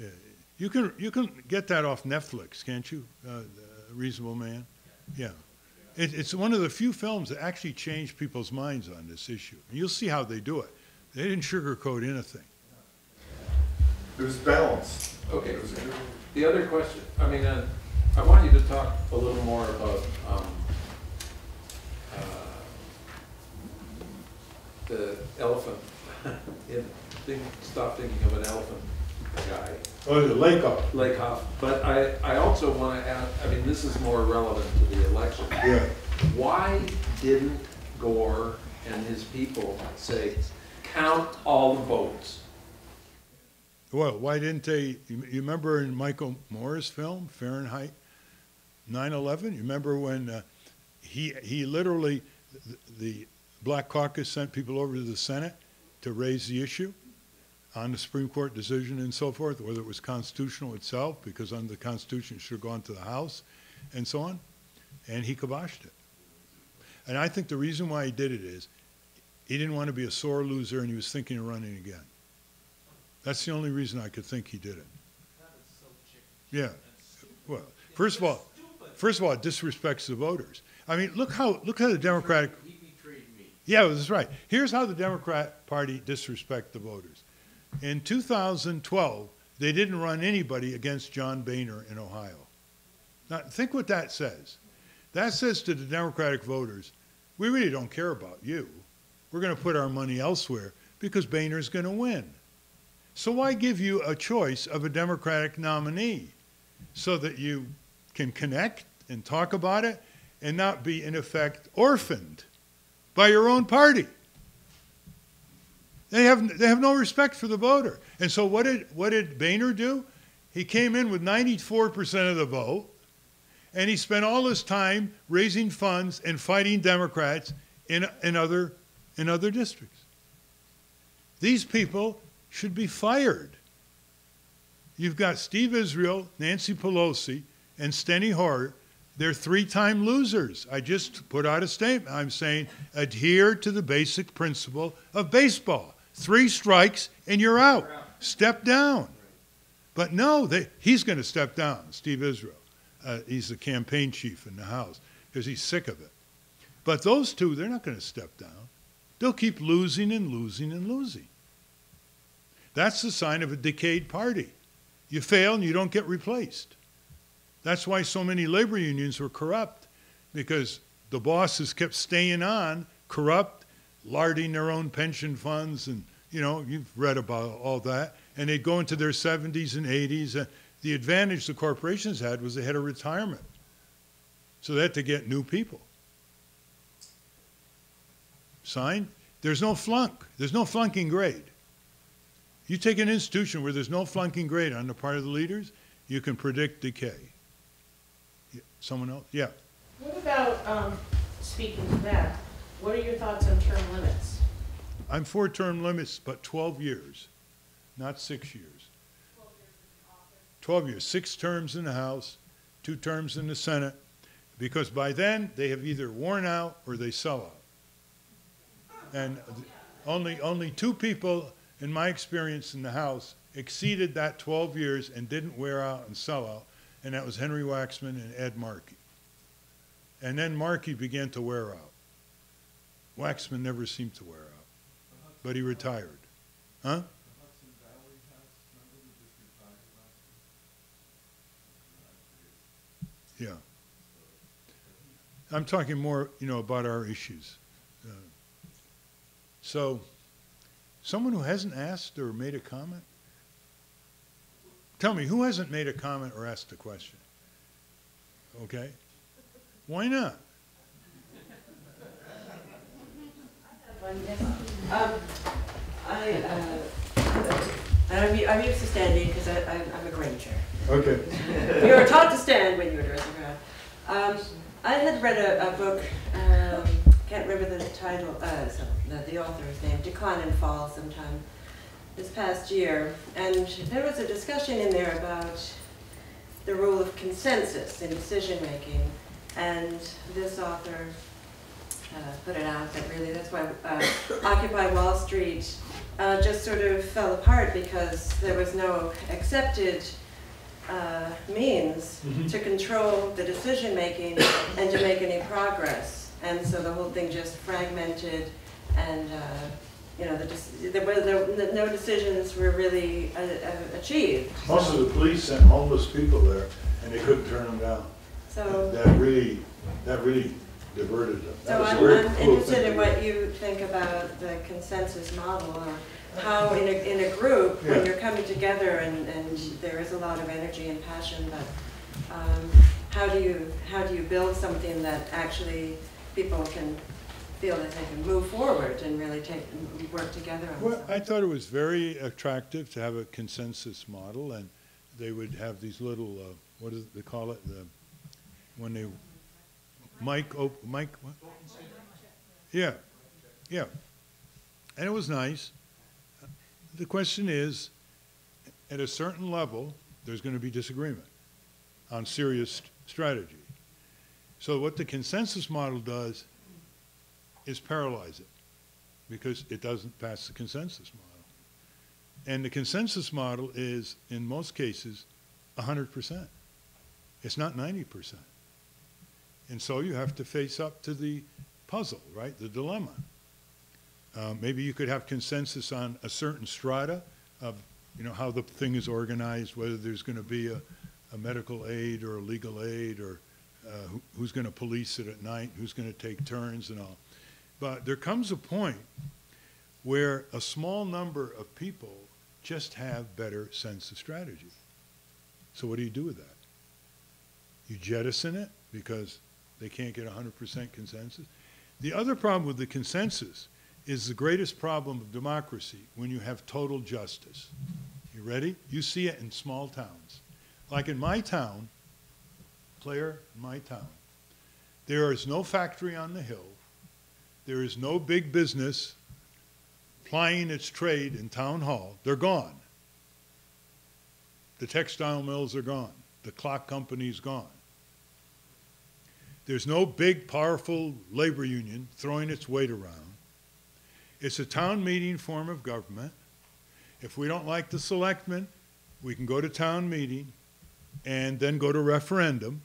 Uh, You can, you can get that off Netflix, can't you, uh, uh, Reasonable Man? Yeah. It, it's one of the few films that actually changed people's minds on this issue. And you'll see how they do it. They didn't sugarcoat anything. It was balanced. Okay. Was The other question, I mean, uh, I want you to talk a little more about, um, uh, the elephant, in, think, stop thinking of an elephant guy, Oh, the Lake Up. Lakoff. But I, I also want to add, I mean, this is more relevant to the election. Yeah. Why didn't Gore and his people say, count all the votes? Well, why didn't they, you remember in Michael Moore's film, Fahrenheit 9/11? You remember when uh, he, he literally, the- the Black Caucus sent people over to the Senate to raise the issue on the Supreme Court decision and so forth, whether it was constitutional itself, because under the Constitution it should have gone to the House, and so on, and he kiboshed it. And I think the reason why he did it is, he didn't want to be a sore loser and he was thinking of running again. That's the only reason I could think he did it. Yeah. Well, first of all, first of all, it disrespects the voters. I mean, look how, look how the Democratic. He betrayed me. Yeah, that's right. Here's how the Democrat Party disrespect the voters. In 2012, they didn't run anybody against John Boehner in Ohio. Now, think what that says. That says to the Democratic voters, we really don't care about you. We're going to put our money elsewhere because Boehner's going to win. So why give you a choice of a Democratic nominee so that you can connect and talk about it and not be, in effect, orphaned by your own party? They have, they have no respect for the voter. And so what did, what did Boehner do? He came in with 94% of the vote, and he spent all his time raising funds and fighting Democrats in, in, other, in other districts. These people should be fired. You've got Steve Israel, Nancy Pelosi, and Steny Hoyer. They're three-time losers. I just put out a statement. I'm saying adhere to the basic principle of baseball. Three strikes and you're out. Step down. But no, they, he's going to step down, Steve Israel. Uh, he's the campaign chief in the House because he's sick of it. But those two, they're not going to step down. They'll keep losing and losing and losing. That's the sign of a decayed party. You fail and you don't get replaced. That's why so many labor unions were corrupt, because the bosses kept staying on, corrupt, larding their own pension funds, and you know you've read about all that. And they'd go into their 70s and 80s. And the advantage the corporations had was they had a retirement, so they had to get new people. Signed. There's no flunk. There's no flunking grade. You take an institution where there's no flunking grade on the part of the leaders, you can predict decay. Someone else? Yeah. What about, um, speaking to that, what are your thoughts on term limits? I'm for term limits, but 12 years, not six years. 12 years, six terms in the House, two terms in the Senate, Because by then, they have either worn out or they sell out. And only, only two people, in my experience in the House, exceeded that 12 years and didn't wear out and sell out, and that was Henry Waxman and Ed Markey. And then Markey began to wear out. Waxman never seemed to wear out, but he retired. Huh? Yeah. I'm talking more, you know, about our issues. Uh, So, someone who hasn't asked or made a comment? Tell me, who hasn't made a comment or asked a question? Okay? Why not? Um, I, uh, I'm, I'm used to standing because I, I'm I'm a Granger. Okay. You were taught to stand when you were the crowd. Um, I had read a, a book, um, can't remember the title, uh, so, the, the author's name, Decline and Fall sometime this past year. And there was a discussion in there about the role of consensus in decision-making. And this author uh, put it out that really that's why uh, Occupy Wall Street uh, just sort of fell apart because there was no accepted uh, means to control the decision making and to make any progress. And so the whole thing just fragmented and, uh, you know, the, there were, there, no decisions were really uh, uh, achieved. Most of the police sent homeless people there, and they couldn't turn them down. So. That really, that really diverted them. That So was I'm, I'm cool interested in what you think about the consensus model, or how in a, in a group, when you're coming together and, and there is a lot of energy and passion, but, um, how do you, how do you build something that actually people can feel that they can move forward and really take, work together on Well, something? I thought it was very attractive to have a consensus model, and they would have these little, uh, what do they call it, the, when they, mic, op- mic, what? Yeah, yeah. And it was nice. The question is, at a certain level, there's going to be disagreement on serious strategy. So what the consensus model does is paralyze it because it doesn't pass the consensus model. And the consensus model is, in most cases, 100%. It's not 90%. And so you have to face up to the puzzle, right, the dilemma. Uh, maybe you could have consensus on a certain strata of, you know, how the thing is organized, whether there's going to be a, a medical aid or a legal aid, or Uh, who, who's going to police it at night, who's going to take turns and all. But there comes a point where a small number of people just have better sense of strategy. So what do you do with that? You jettison it because they can't get 100% consensus. The other problem with the consensus is the greatest problem of democracy when you have total justice. You ready? You see it in small towns. Like in my town, Claire, my town, there is no factory on the hill. There is no big business plying its trade in town hall. They're gone. The textile mills are gone. The clock company's gone. There's no big, powerful labor union throwing its weight around. It's a town meeting form of government. If we don't like the selectmen, we can go to town meeting and then go to referendum.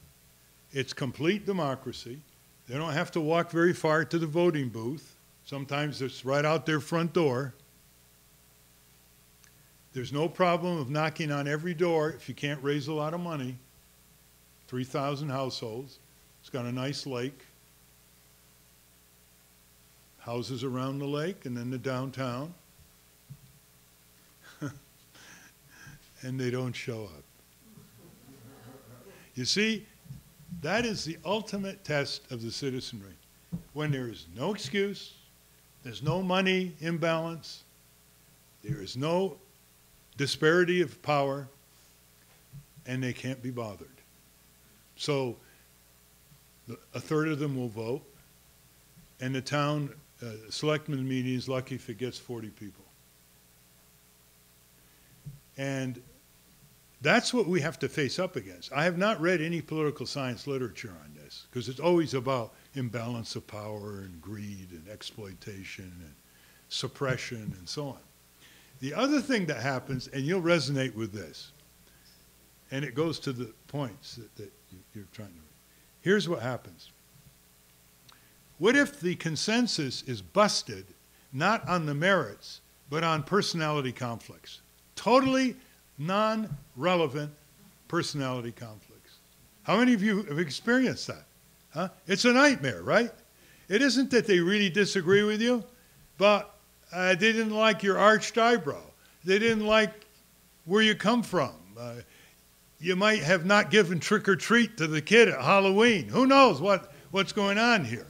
It's complete democracy. They don't have to walk very far to the voting booth. Sometimes it's right out their front door. There's no problem of knocking on every door if you can't raise a lot of money. 3,000 households. It's got a nice lake. Houses around the lake and then the downtown. and they don't show up. You see, that is the ultimate test of the citizenry. When there is no excuse, there's no money imbalance, there is no disparity of power, and they can't be bothered. So a third of them will vote, and the town uh, selectmen meeting is lucky if it gets 40 people. And that's what we have to face up against. I have not read any political science literature on this. because it's always about imbalance of power and greed and exploitation and suppression and so on. The other thing that happens, and you'll resonate with this, and it goes to the points that, that you- you're trying to make. Here's what happens. What if the consensus is busted not on the merits, but on personality conflicts? Totally non-relevant personality conflicts. How many of you have experienced that? Huh? It's a nightmare, right? It isn't that they really disagree with you, but uh, they didn't like your arched eyebrow. They didn't like where you come from. Uh, you might have not given trick or treat to the kid at Halloween. Who knows what, what's going on here?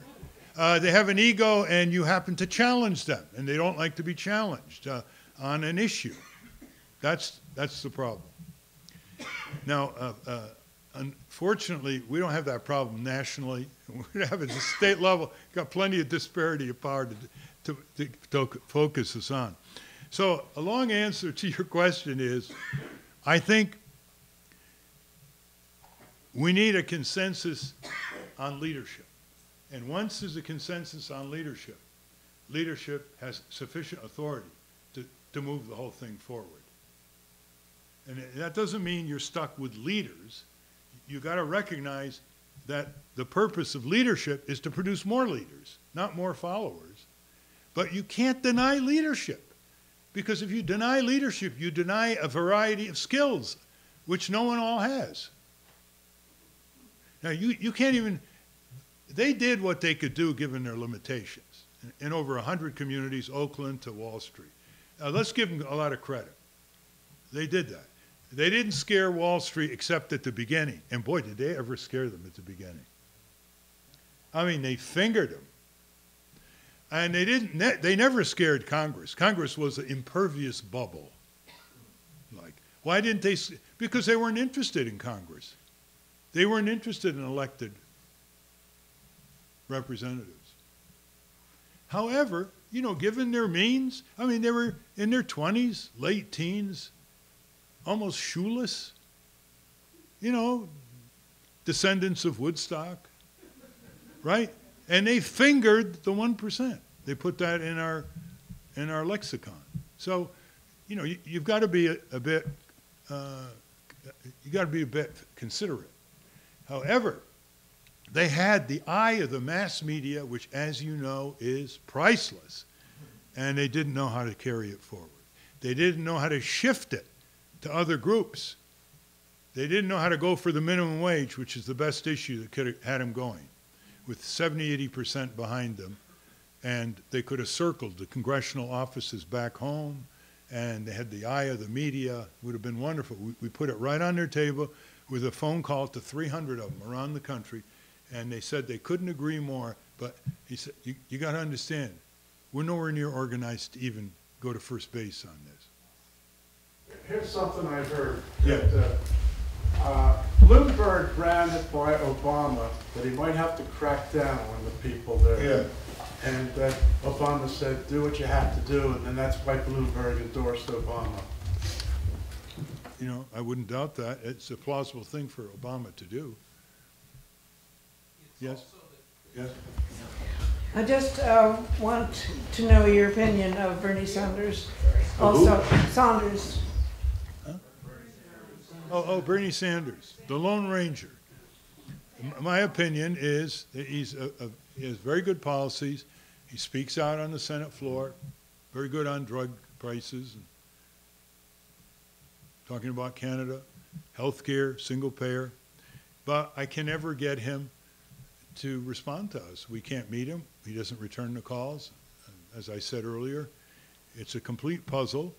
Uh, they have an ego and you happen to challenge them, and they don't like to be challenged uh, on an issue. That's, that's the problem. Now, uh, uh, unfortunately, we don't have that problem nationally. We have it at the state level, got plenty of disparity of power to, to, to, to focus us on. So a long answer to your question is, I think we need a consensus on leadership. And once there's a consensus on leadership, leadership has sufficient authority to, to move the whole thing forward. And that doesn't mean you're stuck with leaders. You got to recognize that the purpose of leadership is to produce more leaders, not more followers. But you can't deny leadership. Because if you deny leadership, you deny a variety of skills, which no one all has. Now, you, you can't even, they did what they could do given their limitations in, in over 100 communities, Oakland to Wall Street. Now, let's give them a lot of credit. They did that. They didn't scare Wall Street except at the beginning. And boy, did they ever scare them at the beginning. I mean, they fingered them. And they didn't, they never scared Congress. Congress was an impervious bubble. Like, why didn't they? Because they weren't interested in Congress. They weren't interested in elected representatives. However, you know, given their means, I mean, they were in their 20s, late teens, almost shoeless, you know, descendants of Woodstock, right? And they fingered the 1%. They put that in our, in our lexicon. So, you know, you, you've got to be a, a bit, uh, you got to be a bit considerate. However, they had the eye of the mass media, which, as you know, is priceless, and they didn't know how to carry it forward. They didn't know how to shift it to other groups. They didn't know how to go for the minimum wage, which is the best issue that could have had them going, with 70, 80% behind them. And they could have circled the congressional offices back home, and they had the eye of the media. It Would have been wonderful. We, we put it right on their table with a phone call to 300 of them around the country, and they said they couldn't agree more. But he said, you, you got to understand, we're nowhere near organized to even go to first base on this. Here's something I've heard. Yeah. that, uh, uh, Bloomberg ran it by Obama, that he might have to crack down on the people there. And that Obama said, do what you have to do, and then that's why Bloomberg endorsed Obama. You know, I wouldn't doubt that. It's a plausible thing for Obama to do. Yes? Yes? I just uh, want to know your opinion of Bernie Sanders. Also, Saunders. Oh, oh, Bernie Sanders, the Lone Ranger. My opinion is that he's a, a, he has very good policies. He speaks out on the Senate floor, very good on drug prices, and talking about Canada, health care, single payer. But I can never get him to respond to us. We can't meet him. He doesn't return the calls. As I said earlier, it's a complete puzzle.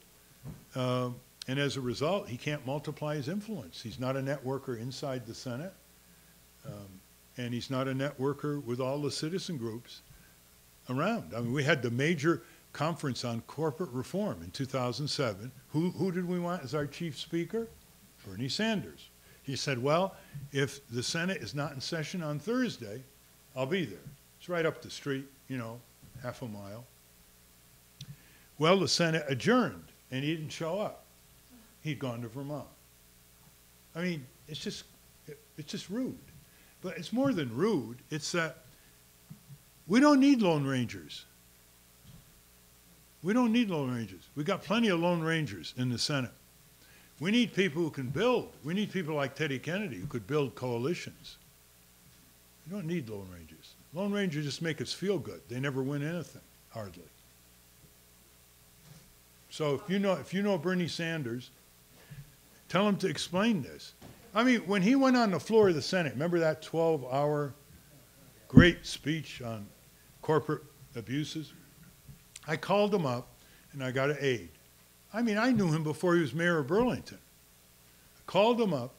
Um, and as a result, he can't multiply his influence. He's not a networker inside the Senate, um, and he's not a networker with all the citizen groups around. I mean, we had the major conference on corporate reform in 2007. Who, who did we want as our chief speaker? Bernie Sanders. He said, well, if the Senate is not in session on Thursday, I'll be there. It's right up the street, you know, half a mile. Well, the Senate adjourned, and he didn't show up he'd gone to Vermont. I mean, it's just, it- it's just rude. But it's more than rude. It's that we don't need Lone Rangers. We don't need Lone Rangers. We've got plenty of Lone Rangers in the Senate. We need people who can build. We need people like Teddy Kennedy who could build coalitions. We don't need Lone Rangers. Lone Rangers just make us feel good. They never win anything, hardly. So if you know, if you know Bernie Sanders, tell him to explain this. I mean, when he went on the floor of the Senate, remember that 12-hour great speech on corporate abuses? I called him up and I got an aide. I mean, I knew him before he was mayor of Burlington. I called him up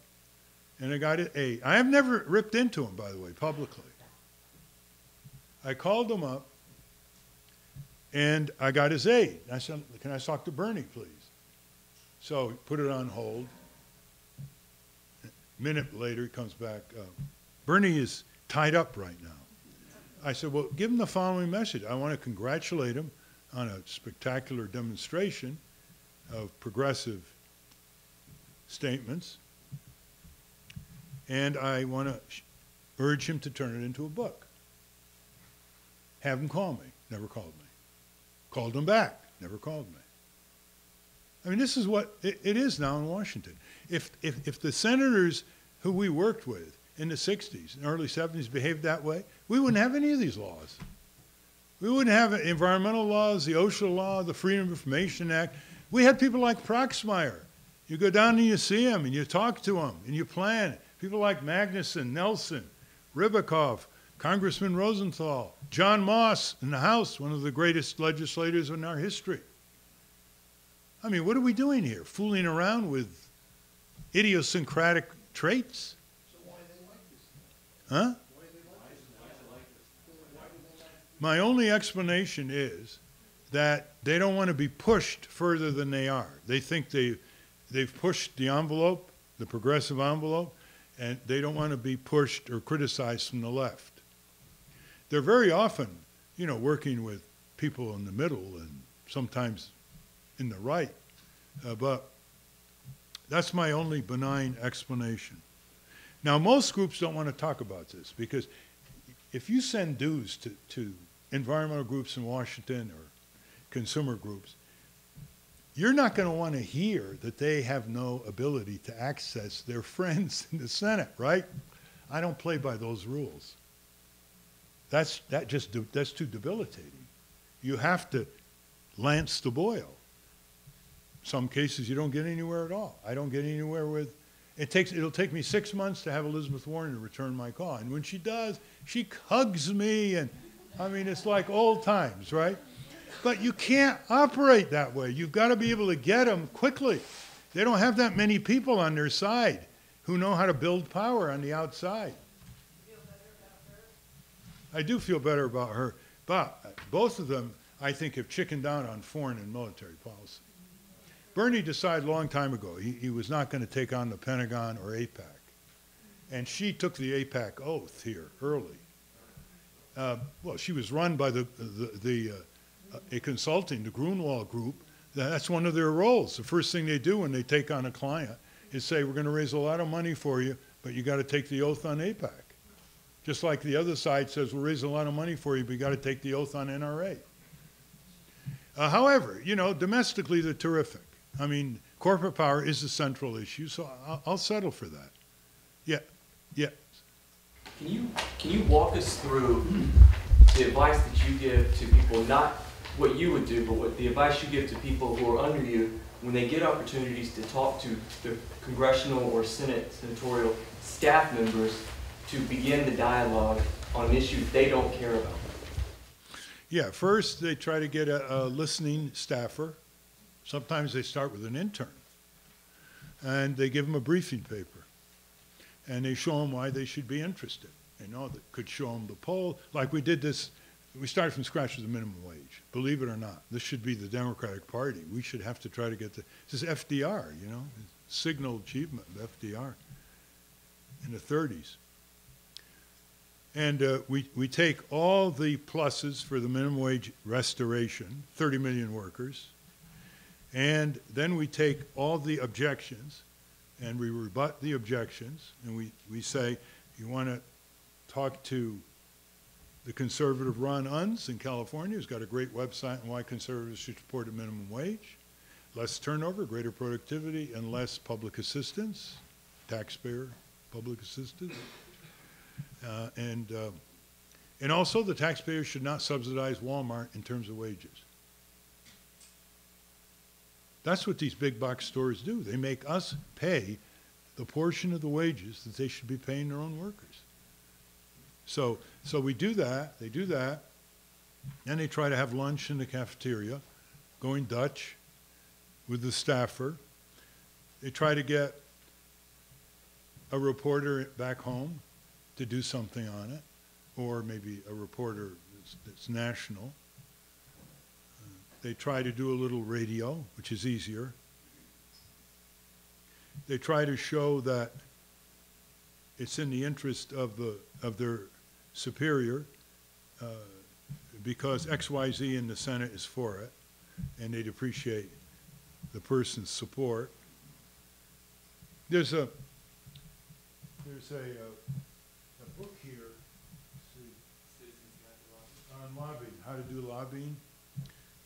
and I got an aide. I have never ripped into him, by the way, publicly. I called him up and I got his aide. I said, can I talk to Bernie, please? So he put it on hold. Minute later, he comes back. Uh, Bernie is tied up right now. I said, well, give him the following message. I want to congratulate him on a spectacular demonstration of progressive statements. And I want to urge him to turn it into a book. Have him call me. Never called me. Called him back. Never called me. I mean, this is what it, it is now in Washington. If, if, if the senators who we worked with in the 60s and early 70s behaved that way, we wouldn't have any of these laws. We wouldn't have environmental laws, the OSHA law, the Freedom of Information Act. We had people like Proxmire. You go down and you see them and you talk to them and you plan. People like Magnuson, Nelson, Ribicoff, Congressman Rosenthal, John Moss in the House, one of the greatest legislators in our history. I mean, what are we doing here? Fooling around with idiosyncratic traits? Huh? My only explanation is that they don't want to be pushed further than they are. They think they, they've pushed the envelope, the progressive envelope, and they don't want to be pushed or criticized from the left. They're very often, you know, working with people in the middle and sometimes in the right. Uh, but that's my only benign explanation. Now, most groups don't want to talk about this because if you send dues to, to environmental groups in Washington or consumer groups, you're not going to want to hear that they have no ability to access their friends in the Senate, right? I don't play by those rules. That's, that just, that's too debilitating. You have to lance the boil. Some cases you don't get anywhere at all. I don't get anywhere with, it takes, it'll take me six months to have Elizabeth Warren to return my call. And when she does, she hugs me and, I mean, it's like old times, right? But you can't operate that way. You've got to be able to get them quickly. They don't have that many people on their side who know how to build power on the outside. I do feel better about her, but both of them, I think, have chickened out on foreign and military policy. Bernie decided a long time ago he, he was not going to take on the Pentagon or AIPAC. And she took the AIPAC oath here early. Uh, well, she was run by the, the, the uh, a consulting, the Grunwald Group. That's one of their roles. The first thing they do when they take on a client is say, we're going to raise a lot of money for you, but you got to take the oath on AIPAC. Just like the other side says, we'll raise a lot of money for you, but you got to take the oath on NRA. Uh, however, you know, domestically they're terrific. I mean, corporate power is a central issue, so I'll, I'll settle for that. Yeah, yeah. Can you, can you walk us through the advice that you give to people, not what you would do, but what the advice you give to people who are under you when they get opportunities to talk to the congressional or Senate senatorial staff members to begin the dialogue on an issue they don't care about? Yeah, first they try to get a, a listening staffer. Sometimes they start with an intern. And they give them a briefing paper. And they show them why they should be interested. You know, that could show them the poll. Like we did this, we started from scratch with the minimum wage. Believe it or not, this should be the Democratic Party. We should have to try to get the, this is FDR, you know, signal achievement of FDR in the 30s. And uh, we, we take all the pluses for the minimum wage restoration, 30 million workers, and then we take all the objections and we rebut the objections and we, we say, you want to talk to the conservative Ron Unz in California, who's got a great website on why conservatives should support a minimum wage. Less turnover, greater productivity, and less public assistance, taxpayer public assistance. Uh, and, uh, and also the taxpayers should not subsidize Walmart in terms of wages. That's what these big box stores do. They make us pay the portion of the wages that they should be paying their own workers. So, so we do that, they do that, and they try to have lunch in the cafeteria, going Dutch with the staffer. They try to get a reporter back home to do something on it, or maybe a reporter that's, that's national. They try to do a little radio, which is easier. They try to show that it's in the interest of the, of their superior, uh, because XYZ in the Senate is for it, and they'd appreciate the person's support. There's a, there's a, uh, a book here, see, on lobbying, how to do lobbying.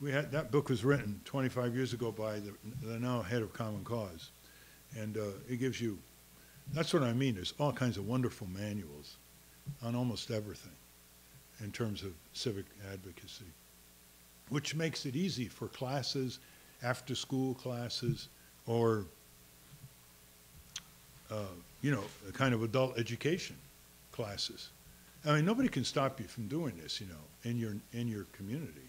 We had, that book was written twenty-five years ago by the, the now head of Common Cause. And, uh, it gives you, that's what I mean, there's all kinds of wonderful manuals on almost everything in terms of civic advocacy, which makes it easy for classes, after-school classes, or, uh, you know, a kind of adult education classes. I mean, nobody can stop you from doing this, you know, in your, in your community.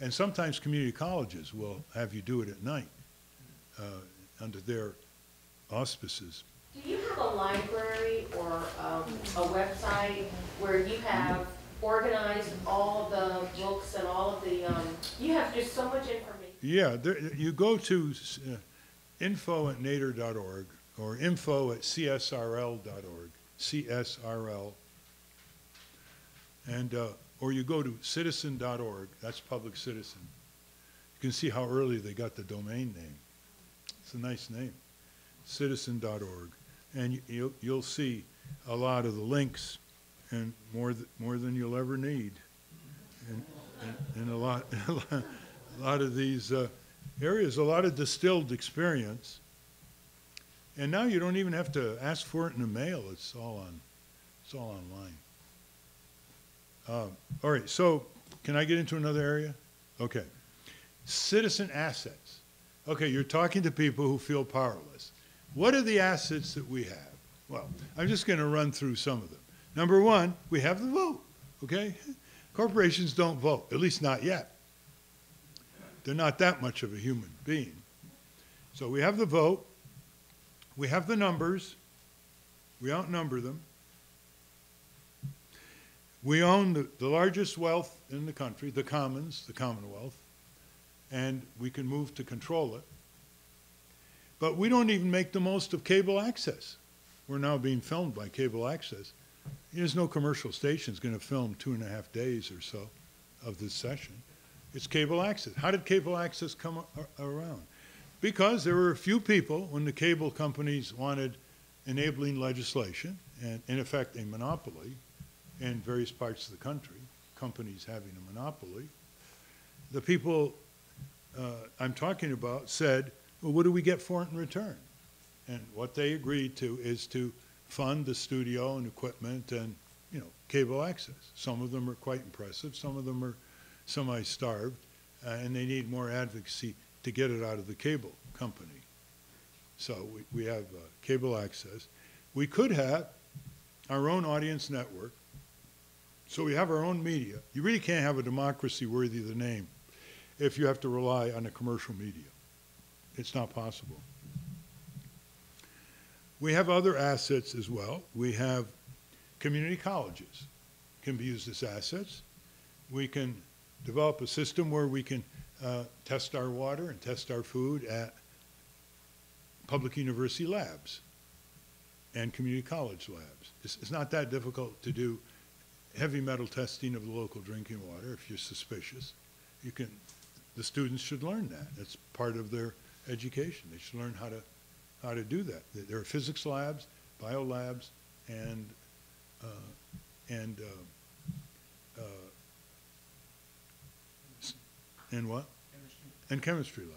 And sometimes community colleges will have you do it at night, uh, under their auspices. Do you have a library or um, a website where you have organized all the books and all of the, um, you have just so much information? Yeah, there, you go to uh, info at nader.org or info at csrl.org, CSRL. And, uh, or you go to citizen.org, that's public citizen. You can see how early they got the domain name. It's a nice name, citizen.org. And you- you'll, you'll see a lot of the links and more, th- more than you'll ever need. And, and, and a lot, a lot of these uh, areas, a lot of distilled experience. And now you don't even have to ask for it in the mail. It's all on, it's all online. Uh, all right, so can I get into another area? Okay. Citizen assets. Okay, you're talking to people who feel powerless. What are the assets that we have? Well, I'm just going to run through some of them. Number one, we have the vote, okay? Corporations don't vote, at least not yet. They're not that much of a human being. So we have the vote, we have the numbers, we outnumber them. We own the, the largest wealth in the country, the commons, the Commonwealth, and we can move to control it. But we don't even make the most of cable access. We're now being filmed by cable access. There's no commercial station's going to film two and a half days or so of this session. It's cable access. How did cable access come around? Because there were a few people when the cable companies wanted enabling legislation and, in effect, a monopoly in various parts of the country, companies having a monopoly. The people uh, I'm talking about said, well, what do we get for it in return? And what they agreed to is to fund the studio and equipment and, you know, cable access. Some of them are quite impressive, some of them are semi-starved, uh, and they need more advocacy to get it out of the cable company. So we, we have uh, cable access. We could have our own audience network, so we have our own media. You really can't have a democracy worthy of the name if you have to rely on the commercial media. It's not possible. We have other assets as well. We have community colleges can be used as assets. We can develop a system where we can uh, test our water and test our food at public university labs and community college labs. It's, it's not that difficult to do heavy metal testing of the local drinking water if you're suspicious. You can, the students should learn that. It's part of their education. They should learn how to, how to do that. There are physics labs, bio labs, and, uh, and, uh, uh, and what? And chemistry labs.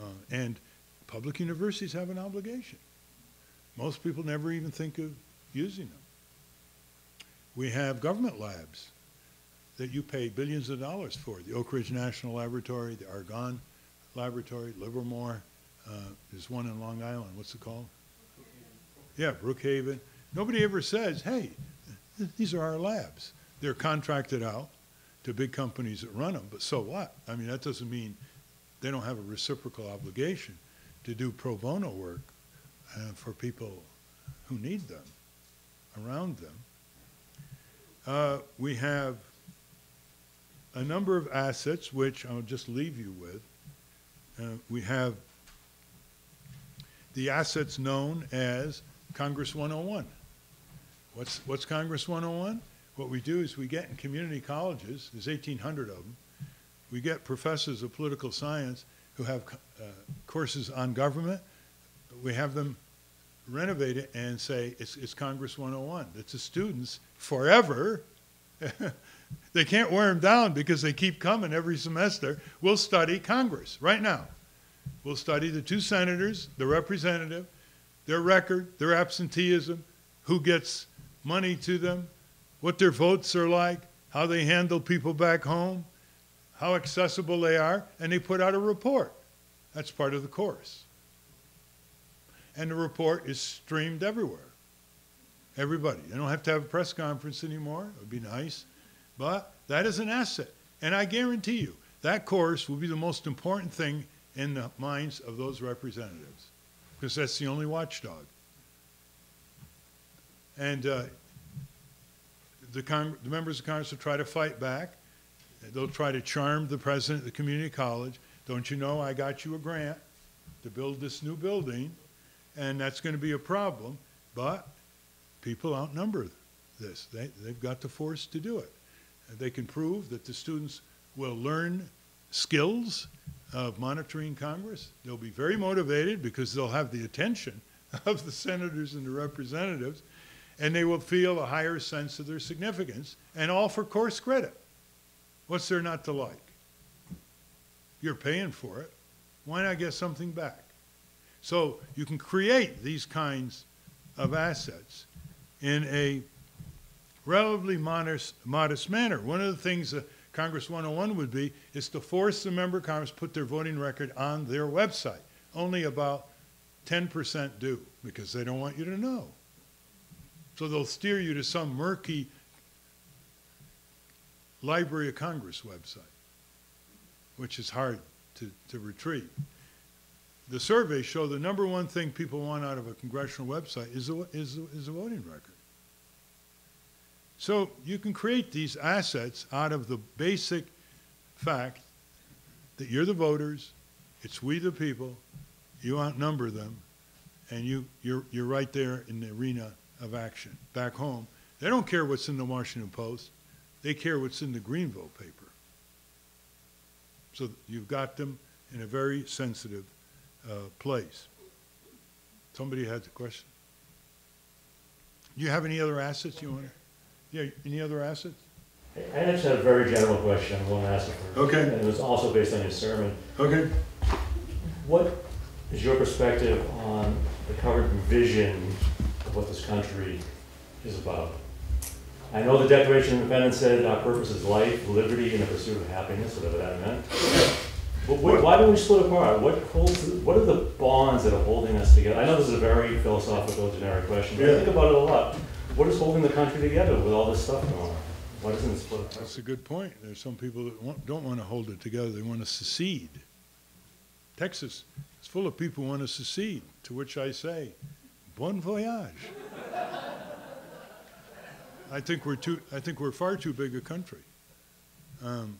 Uh, And public universities have an obligation. Most people never even think of using them. We have government labs that you pay billions of dollars for, the Oak Ridge National Laboratory, the Argonne Laboratory, Livermore, uh, there's one in Long Island, what's it called? Yeah, Brookhaven. Nobody ever says, hey, th- these are our labs. They're contracted out to big companies that run them, but so what? I mean, that doesn't mean they don't have a reciprocal obligation to do pro bono work uh, for people who need them, around them. Uh, We have a number of assets, which I'll just leave you with. Uh, We have the assets known as Congress 101. What's, what's Congress 101? What we do is we get in community colleges, there's 1,800 of them, we get professors of political science who have uh, courses on government. We have them renovate it and say, it's, it's Congress 101. It's the students forever. they can't wear them down because they keep coming every semester. We'll study Congress right now. We'll study the two senators, the representative, their record, their absenteeism, who gets money to them, what their votes are like, how they handle people back home, how accessible they are, and they put out a report. That's part of the course. And the report is streamed everywhere. Everybody. They don't have to have a press conference anymore. It would be nice. But that is an asset. And I guarantee you, that course will be the most important thing in the minds of those representatives, because that's the only watchdog. And uh, the, the members of Congress will try to fight back. They'll try to charm the president of the community college. Don't you know I got you a grant to build this new building? And that's going to be a problem. But people outnumber this. They, they've got the force to do it. They can prove that the students will learn skills of monitoring Congress. They'll be very motivated because they'll have the attention of the senators and the representatives, and they will feel a higher sense of their significance, and all for course credit. What's there not to like? You're paying for it. Why not get something back? So you can create these kinds of assets in a relatively modest, modest manner. One of the things that Congress 101 would be is to force the member of Congress to put their voting record on their website. Only about 10% do because they don't want you to know. So they'll steer you to some murky Library of Congress website, which is hard to, to retrieve. The surveys show the number one thing people want out of a congressional website is a, is, is a voting record. So you can create these assets out of the basic fact that you're the voters, it's we the people, you outnumber them, and you, you're, you're right there in the arena of action. Back home, they don't care what's in the Washington Post, they care what's in the Greenville paper. So you've got them in a very sensitive Uh, place. Somebody had a question? Do you have any other assets you want to? Yeah, any other assets? I actually had a very general question, I'm going to ask it first. Okay. And it was also based on your sermon. Okay. What is your perspective on the current vision of what this country is about? I know the Declaration of Independence said our purpose is life, liberty, and the pursuit of happiness, whatever that meant. But what, why do we split apart? What holds, what are the bonds that are holding us together? I know this is a very philosophical, generic question, but I think about it a lot. What is holding the country together with all this stuff going on? Why doesn't it split apart? That's a good point. There's some people that want, don't want to hold it together. They want to secede. Texas is full of people who want to secede, to which I say, bon voyage. I think we're too, I think we're far too big a country. Um,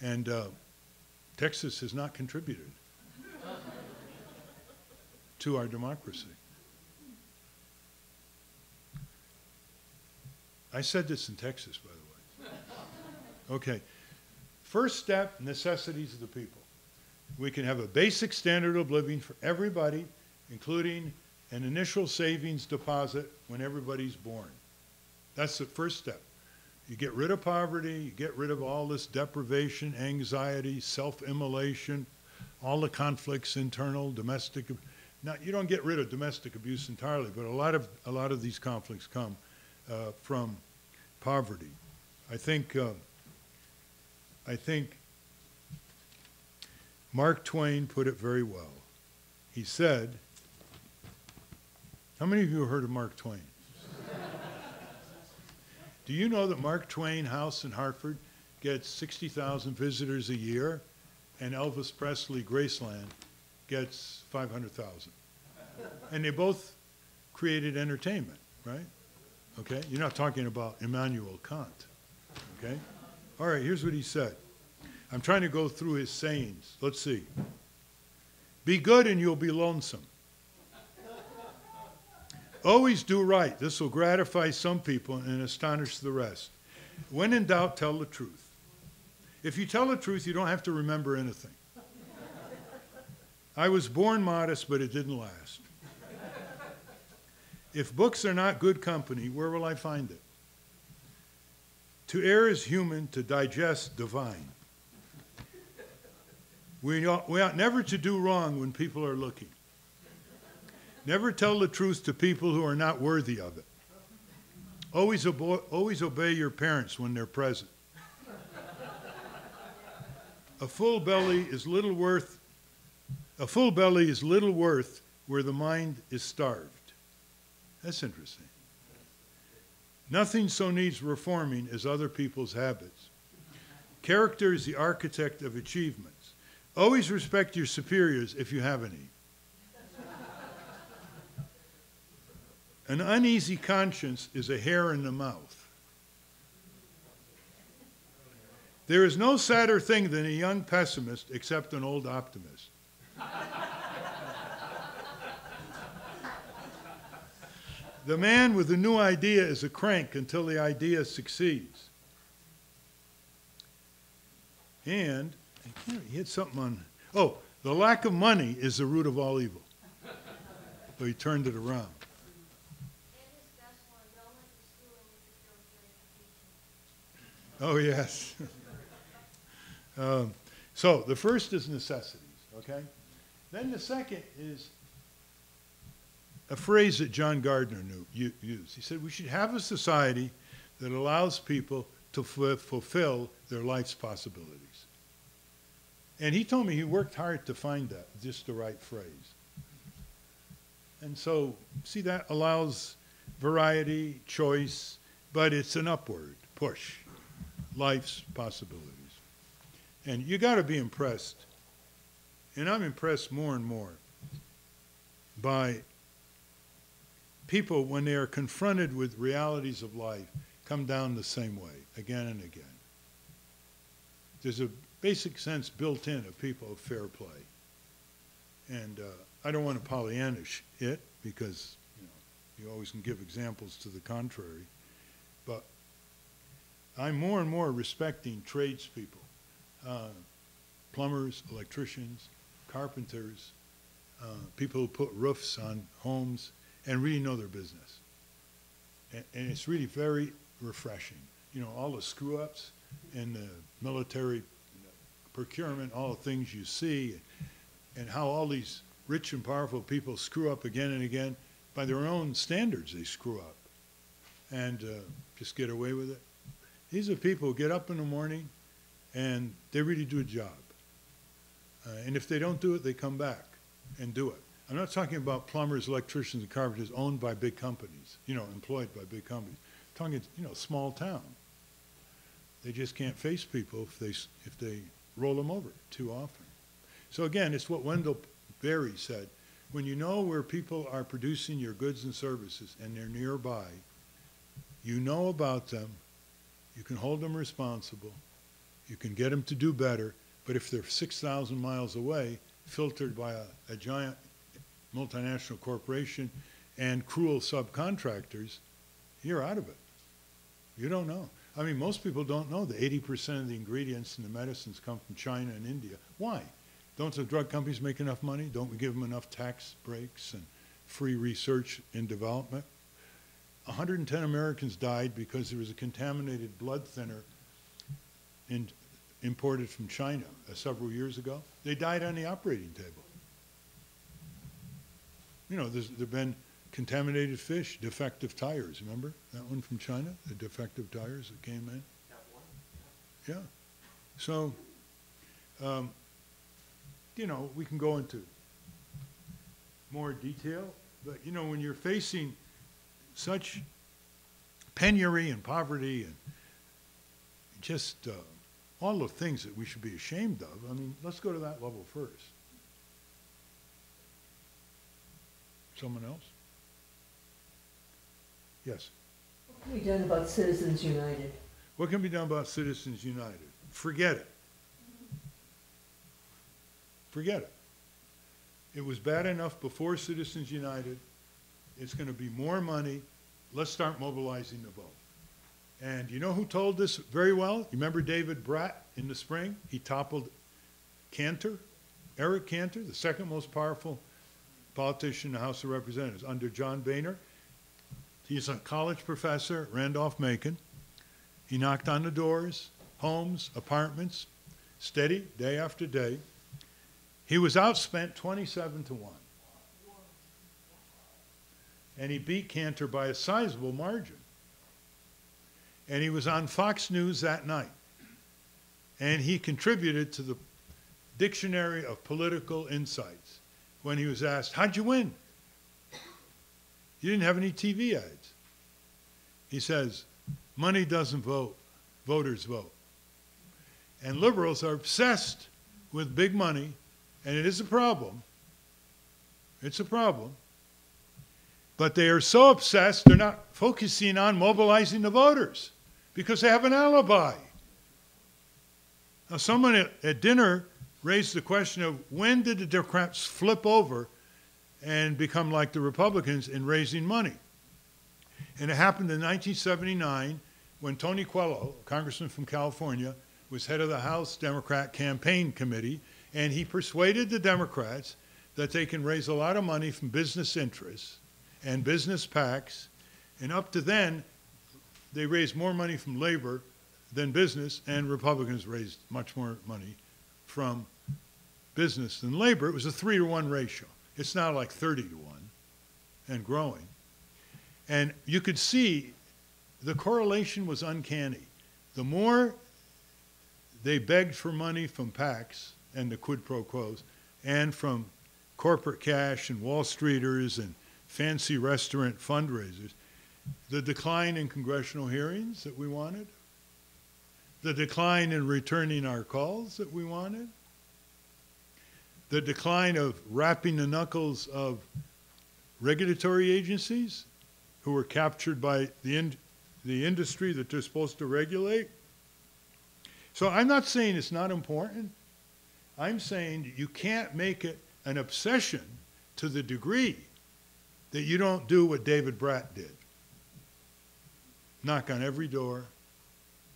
and, uh, Texas has not contributed to our democracy. I said this in Texas, by the way. Okay. First step, necessities of the people. We can have a basic standard of living for everybody, including an initial savings deposit when everybody's born. That's the first step. You get rid of poverty, you get rid of all this deprivation, anxiety, self-immolation, all the conflicts, internal, domestic. Now, you don't get rid of domestic abuse entirely, but a lot of, a lot of these conflicts come uh, from poverty. I think, uh, I think Mark Twain put it very well. He said, how many of you have heard of Mark Twain? Do you know that Mark Twain House in Hartford gets 60,000 visitors a year, and Elvis Presley Graceland gets 500,000? And they both created entertainment, right? Okay? You're not talking about Immanuel Kant, okay? All right, here's what he said. I'm trying to go through his sayings. Let's see. Be good and you'll be lonesome. Always do right. This will gratify some people and astonish the rest. When in doubt, tell the truth. If you tell the truth, you don't have to remember anything. I was born modest, but it didn't last. If books are not good company, where will I find it? To err is human, to digest divine. We ought, we ought never to do wrong when people are looking. Never tell the truth to people who are not worthy of it. Always, abo- always obey your parents when they're present. A full belly is little worth. A full belly is little worth where the mind is starved. That's interesting. Nothing so needs reforming as other people's habits. Character is the architect of achievements. Always respect your superiors if you have any. An uneasy conscience is a hair in the mouth. There is no sadder thing than a young pessimist except an old optimist. the man with a new idea is a crank until the idea succeeds. And, he had something on, oh, the lack of money is the root of all evil. So he turned it around. Oh, yes. um, so the first is necessities, okay? Then the second is a phrase that John Gardner knew, used. He said, We should have a society that allows people to fulfill their life's possibilities. And he told me he worked hard to find that, just the right phrase. And so, see, that allows variety, choice, but it's an upward push life's possibilities. And you got to be impressed. And I'm impressed more and more by people when they are confronted with realities of life come down the same way again and again. There's a basic sense built in of people of fair play. And uh, I don't want to Pollyannish it because you, know, you always can give examples to the contrary. I'm more and more respecting tradespeople, uh, plumbers, electricians, carpenters, uh, people who put roofs on homes and really know their business. And, and it's really very refreshing. You know, all the screw ups in the military procurement, all the things you see, and how all these rich and powerful people screw up again and again. By their own standards, they screw up and uh, just get away with it. These are people who get up in the morning and they really do a job. Uh, and if they don't do it, they come back and do it. I'm not talking about plumbers, electricians, and carpenters owned by big companies, you know, employed by big companies. I'm talking, you know, small town. They just can't face people if they, if they roll them over too often. So again, it's what Wendell Berry said. When you know where people are producing your goods and services and they're nearby, you know about them, you can hold them responsible, you can get them to do better, but if they're 6,000 miles away, filtered by a, a giant multinational corporation and cruel subcontractors, you're out of it. You don't know. I mean, most people don't know that 80% of the ingredients in the medicines come from China and India. Why? Don't the drug companies make enough money? Don't we give them enough tax breaks and free research and development? Hundred and ten Americans died because there was a contaminated blood thinner in, imported from China uh, several years ago. They died on the operating table. You know, there's, there've been contaminated fish, defective tires, remember that one from China? The defective tires that came in? Yeah. So, um, you know, we can go into more detail, but, you know, when you're facing such penury and poverty and just uh, all the things that we should be ashamed of, I mean, let's go to that level first. Someone else? Yes. What can be done about Citizens United? What can be done about Citizens United? Forget it. Forget it. It was bad enough before Citizens United. It's going to be more money. Let's start mobilizing the vote. And you know who told this very well? You remember David Brat in the spring? He toppled Cantor, Eric Cantor, the second most powerful politician in the House of Representatives under John Boehner. He's a college professor at Randolph-Macon. He knocked on the doors, homes, apartments, steady, day after day. He was outspent 27 to 1. And he beat Cantor by a sizable margin. And he was on Fox News that night. And he contributed to the Dictionary of Political Insights when he was asked, How'd you win? You didn't have any TV ads. He says, Money doesn't vote, voters vote. And liberals are obsessed with big money, and it is a problem. It's a problem. But they are so obsessed, they're not focusing on mobilizing the voters because they have an alibi. Now, someone at, at dinner raised the question of when did the Democrats flip over and become like the Republicans in raising money? And it happened in 1979 when Tony Coelho, a congressman from California, was head of the House Democrat Campaign Committee, and he persuaded the Democrats that they can raise a lot of money from business interests and business PACs, and up to then, they raised more money from labor than business, and Republicans raised much more money from business than labor. It was a three to one ratio. It's now like 30 to one and growing. And you could see the correlation was uncanny. The more they begged for money from PACs and the quid pro quos and from corporate cash and Wall Streeters and fancy restaurant fundraisers, the decline in congressional hearings that we wanted, the decline in returning our calls that we wanted, the decline of wrapping the knuckles of regulatory agencies who were captured by the, in, the industry that they're supposed to regulate. So I'm not saying it's not important. I'm saying you can't make it an obsession to the degree that you don't do what David Brat did. Knock on every door,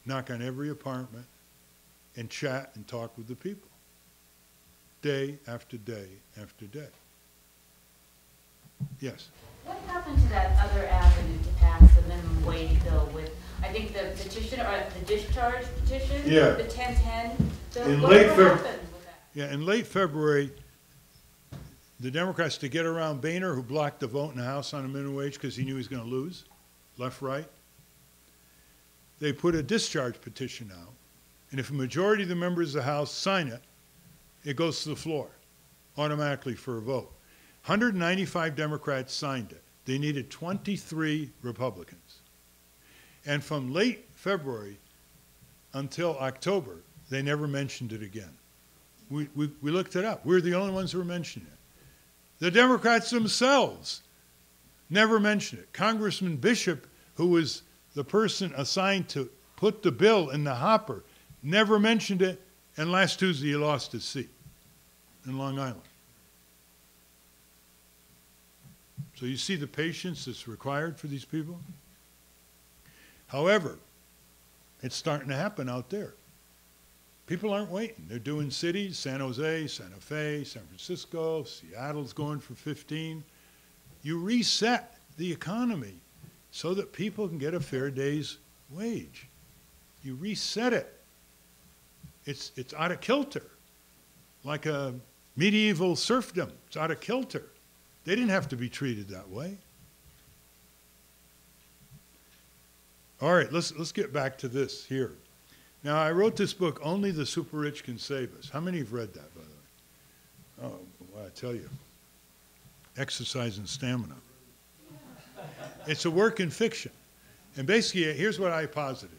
knock on every apartment, and chat and talk with the people. Day after day after day. Yes? What happened to that other avenue to pass the minimum wage bill with, I think the petition, or the discharge petition? Yeah. The ten-ten bill? In Whatever late Feb- happened with that? Yeah, in late February, the Democrats, to get around Boehner, who blocked the vote in the House on a minimum wage because he knew he was going to lose, left, right, they put a discharge petition out. And if a majority of the members of the House sign it, it goes to the floor automatically for a vote. 195 Democrats signed it. They needed 23 Republicans. And from late February until October, they never mentioned it again. We, we, we looked it up. We're the only ones who were mentioning it. The Democrats themselves never mentioned it. Congressman Bishop, who was the person assigned to put the bill in the hopper, never mentioned it, and last Tuesday he lost his seat in Long Island. So you see the patience that's required for these people? However, it's starting to happen out there. People aren't waiting. They're doing cities, San Jose, Santa Fe, San Francisco, Seattle's going for 15. You reset the economy so that people can get a fair day's wage. You reset it. It's, it's out of kilter, like a medieval serfdom. It's out of kilter. They didn't have to be treated that way. All right, let's, let's get back to this here. Now, I wrote this book, Only the Super Rich Can Save Us. How many have read that, by the way? Oh, well, I tell you, exercise and stamina. It's a work in fiction. And basically, here's what I posited.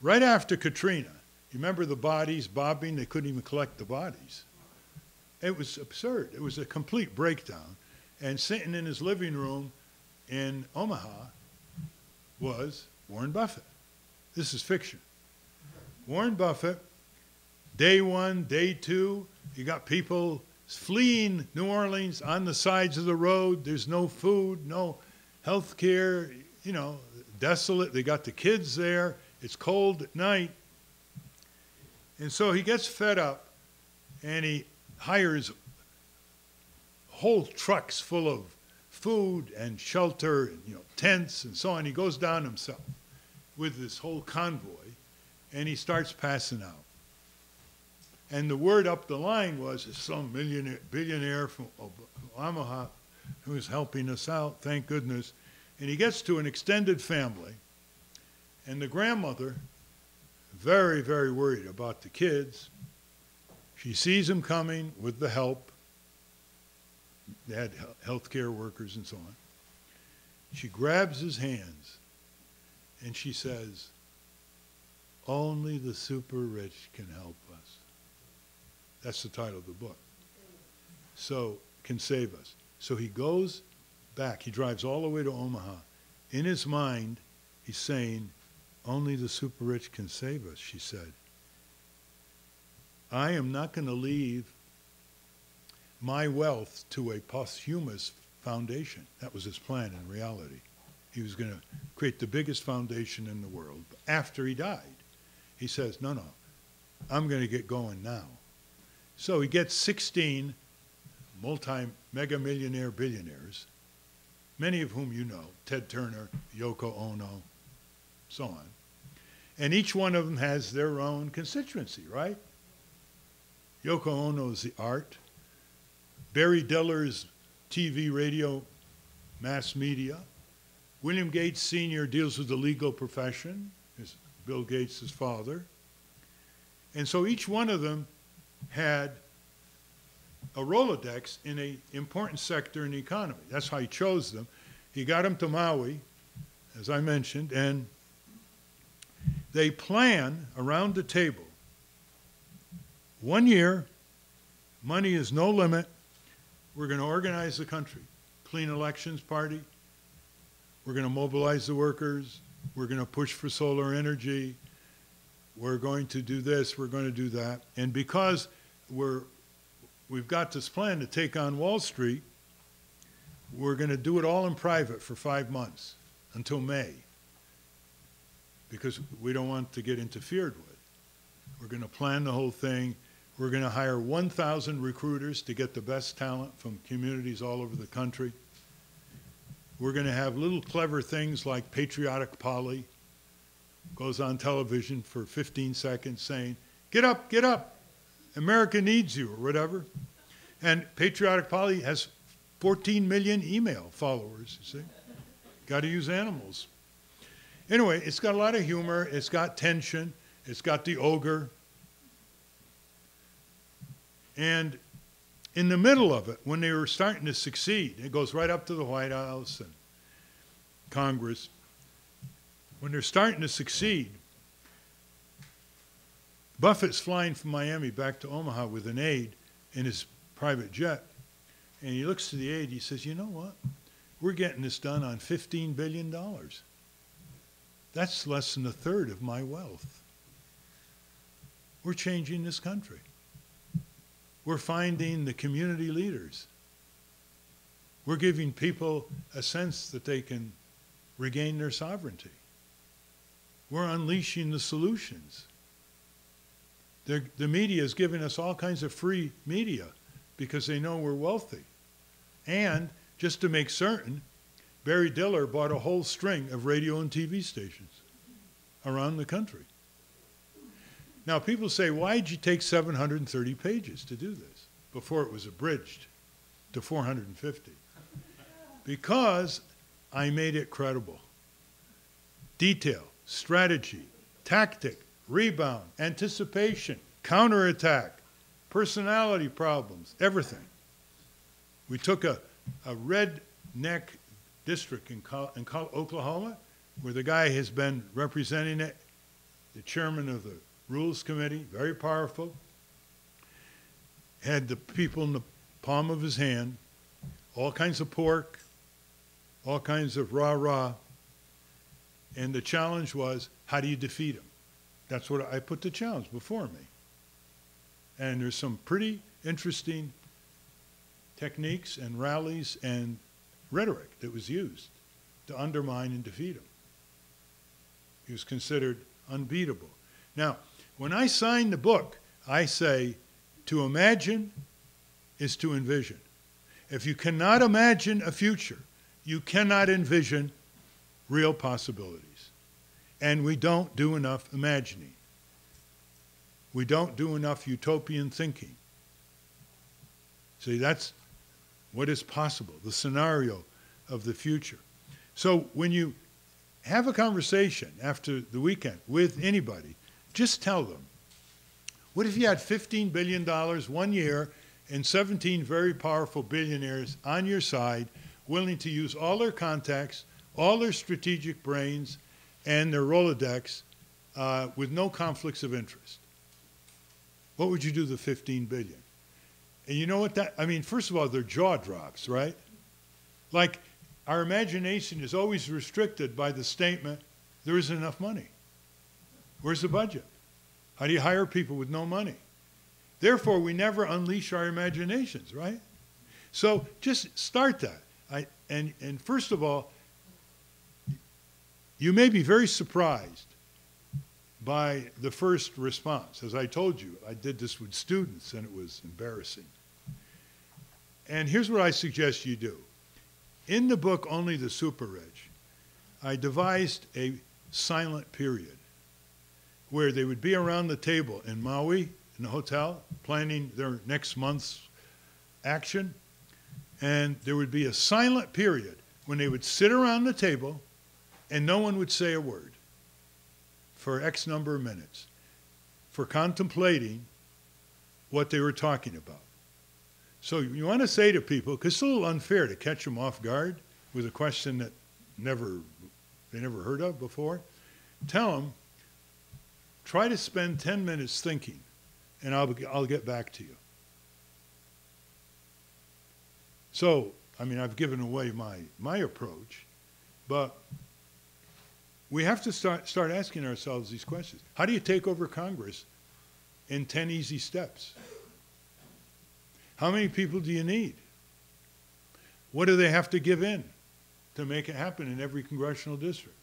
Right after Katrina, you remember the bodies bobbing? They couldn't even collect the bodies. It was absurd. It was a complete breakdown. And sitting in his living room in Omaha was Warren Buffett. This is fiction. Warren Buffett, day one, day two, you got people fleeing New Orleans on the sides of the road. There's no food, no health care, you know, desolate. They got the kids there. It's cold at night. And so he gets fed up and he hires whole trucks full of food and shelter and you know tents and so on. He goes down himself with this whole convoy and he starts passing out. And the word up the line was some millionaire, billionaire from Omaha who's helping us out, thank goodness. And he gets to an extended family, and the grandmother, very, very worried about the kids. She sees him coming with the help. They had health care workers and so on. She grabs his hands and she says, Only the super rich can help us. That's the title of the book. So, can save us. So he goes back. He drives all the way to Omaha. In his mind, he's saying, Only the super rich can save us, she said. I am not going to leave my wealth to a posthumous foundation. That was his plan in reality. He was going to create the biggest foundation in the world. After he died, he says, No, no, I'm going to get going now. So he gets 16 multi mega millionaire billionaires, many of whom you know Ted Turner, Yoko Ono, so on. And each one of them has their own constituency, right? Yoko Ono is the art. Barry Diller is TV, radio, mass media. William Gates Sr. deals with the legal profession, Bill Gates' father. And so each one of them had a Rolodex in an important sector in the economy. That's how he chose them. He got them to Maui, as I mentioned, and they plan around the table. One year, money is no limit. We're going to organize the country. Clean elections party. We're going to mobilize the workers. We're going to push for solar energy. We're going to do this. We're going to do that. And because we're, we've got this plan to take on Wall Street, we're going to do it all in private for five months until May because we don't want to get interfered with. We're going to plan the whole thing. We're going to hire 1,000 recruiters to get the best talent from communities all over the country. We're going to have little clever things like patriotic Polly goes on television for 15 seconds saying, get up, get up, America needs you, or whatever. And Patriotic Polly has 14 million email followers, you see. Got to use animals. Anyway, it's got a lot of humor, it's got tension, it's got the ogre. And in the middle of it, when they were starting to succeed, it goes right up to the White House and Congress. When they're starting to succeed, Buffett's flying from Miami back to Omaha with an aide in his private jet. And he looks to the aide, he says, You know what? We're getting this done on $15 billion. That's less than a third of my wealth. We're changing this country. We're finding the community leaders. We're giving people a sense that they can regain their sovereignty. We're unleashing the solutions. They're, the media is giving us all kinds of free media because they know we're wealthy. And just to make certain, Barry Diller bought a whole string of radio and TV stations around the country. Now, people say, why did you take 730 pages to do this before it was abridged to 450? Because I made it credible. Detail, strategy, tactic, rebound, anticipation, counterattack, personality problems, everything. We took a, a redneck district in, Col- in Col- Oklahoma where the guy has been representing it, the chairman of the Rules Committee, very powerful, had the people in the palm of his hand, all kinds of pork, all kinds of rah-rah, and the challenge was, how do you defeat him? That's what I put the challenge before me. And there's some pretty interesting techniques and rallies and rhetoric that was used to undermine and defeat him. He was considered unbeatable. Now, when I sign the book, I say to imagine is to envision. If you cannot imagine a future, you cannot envision real possibilities. And we don't do enough imagining. We don't do enough utopian thinking. See, that's what is possible, the scenario of the future. So when you have a conversation after the weekend with anybody, just tell them, what if you had $15 billion one year and 17 very powerful billionaires on your side willing to use all their contacts, all their strategic brains, and their Rolodex uh, with no conflicts of interest? What would you do the 15 billion? And you know what that, I mean, first of all, their jaw drops, right? Like, our imagination is always restricted by the statement, there isn't enough money. Where's the budget? How do you hire people with no money? Therefore, we never unleash our imaginations, right? So just start that. I, and, and first of all, you may be very surprised by the first response. As I told you, I did this with students and it was embarrassing. And here's what I suggest you do. In the book, Only the Super Rich, I devised a silent period where they would be around the table in Maui, in the hotel, planning their next month's action. And there would be a silent period when they would sit around the table and no one would say a word for X number of minutes for contemplating what they were talking about. So you want to say to people, because it's a little unfair to catch them off guard with a question that never they never heard of before. Tell them, try to spend 10 minutes thinking, and I'll, I'll get back to you. So, I mean, I've given away my, my approach, but we have to start, start asking ourselves these questions. How do you take over Congress in 10 easy steps? How many people do you need? What do they have to give in to make it happen in every congressional district?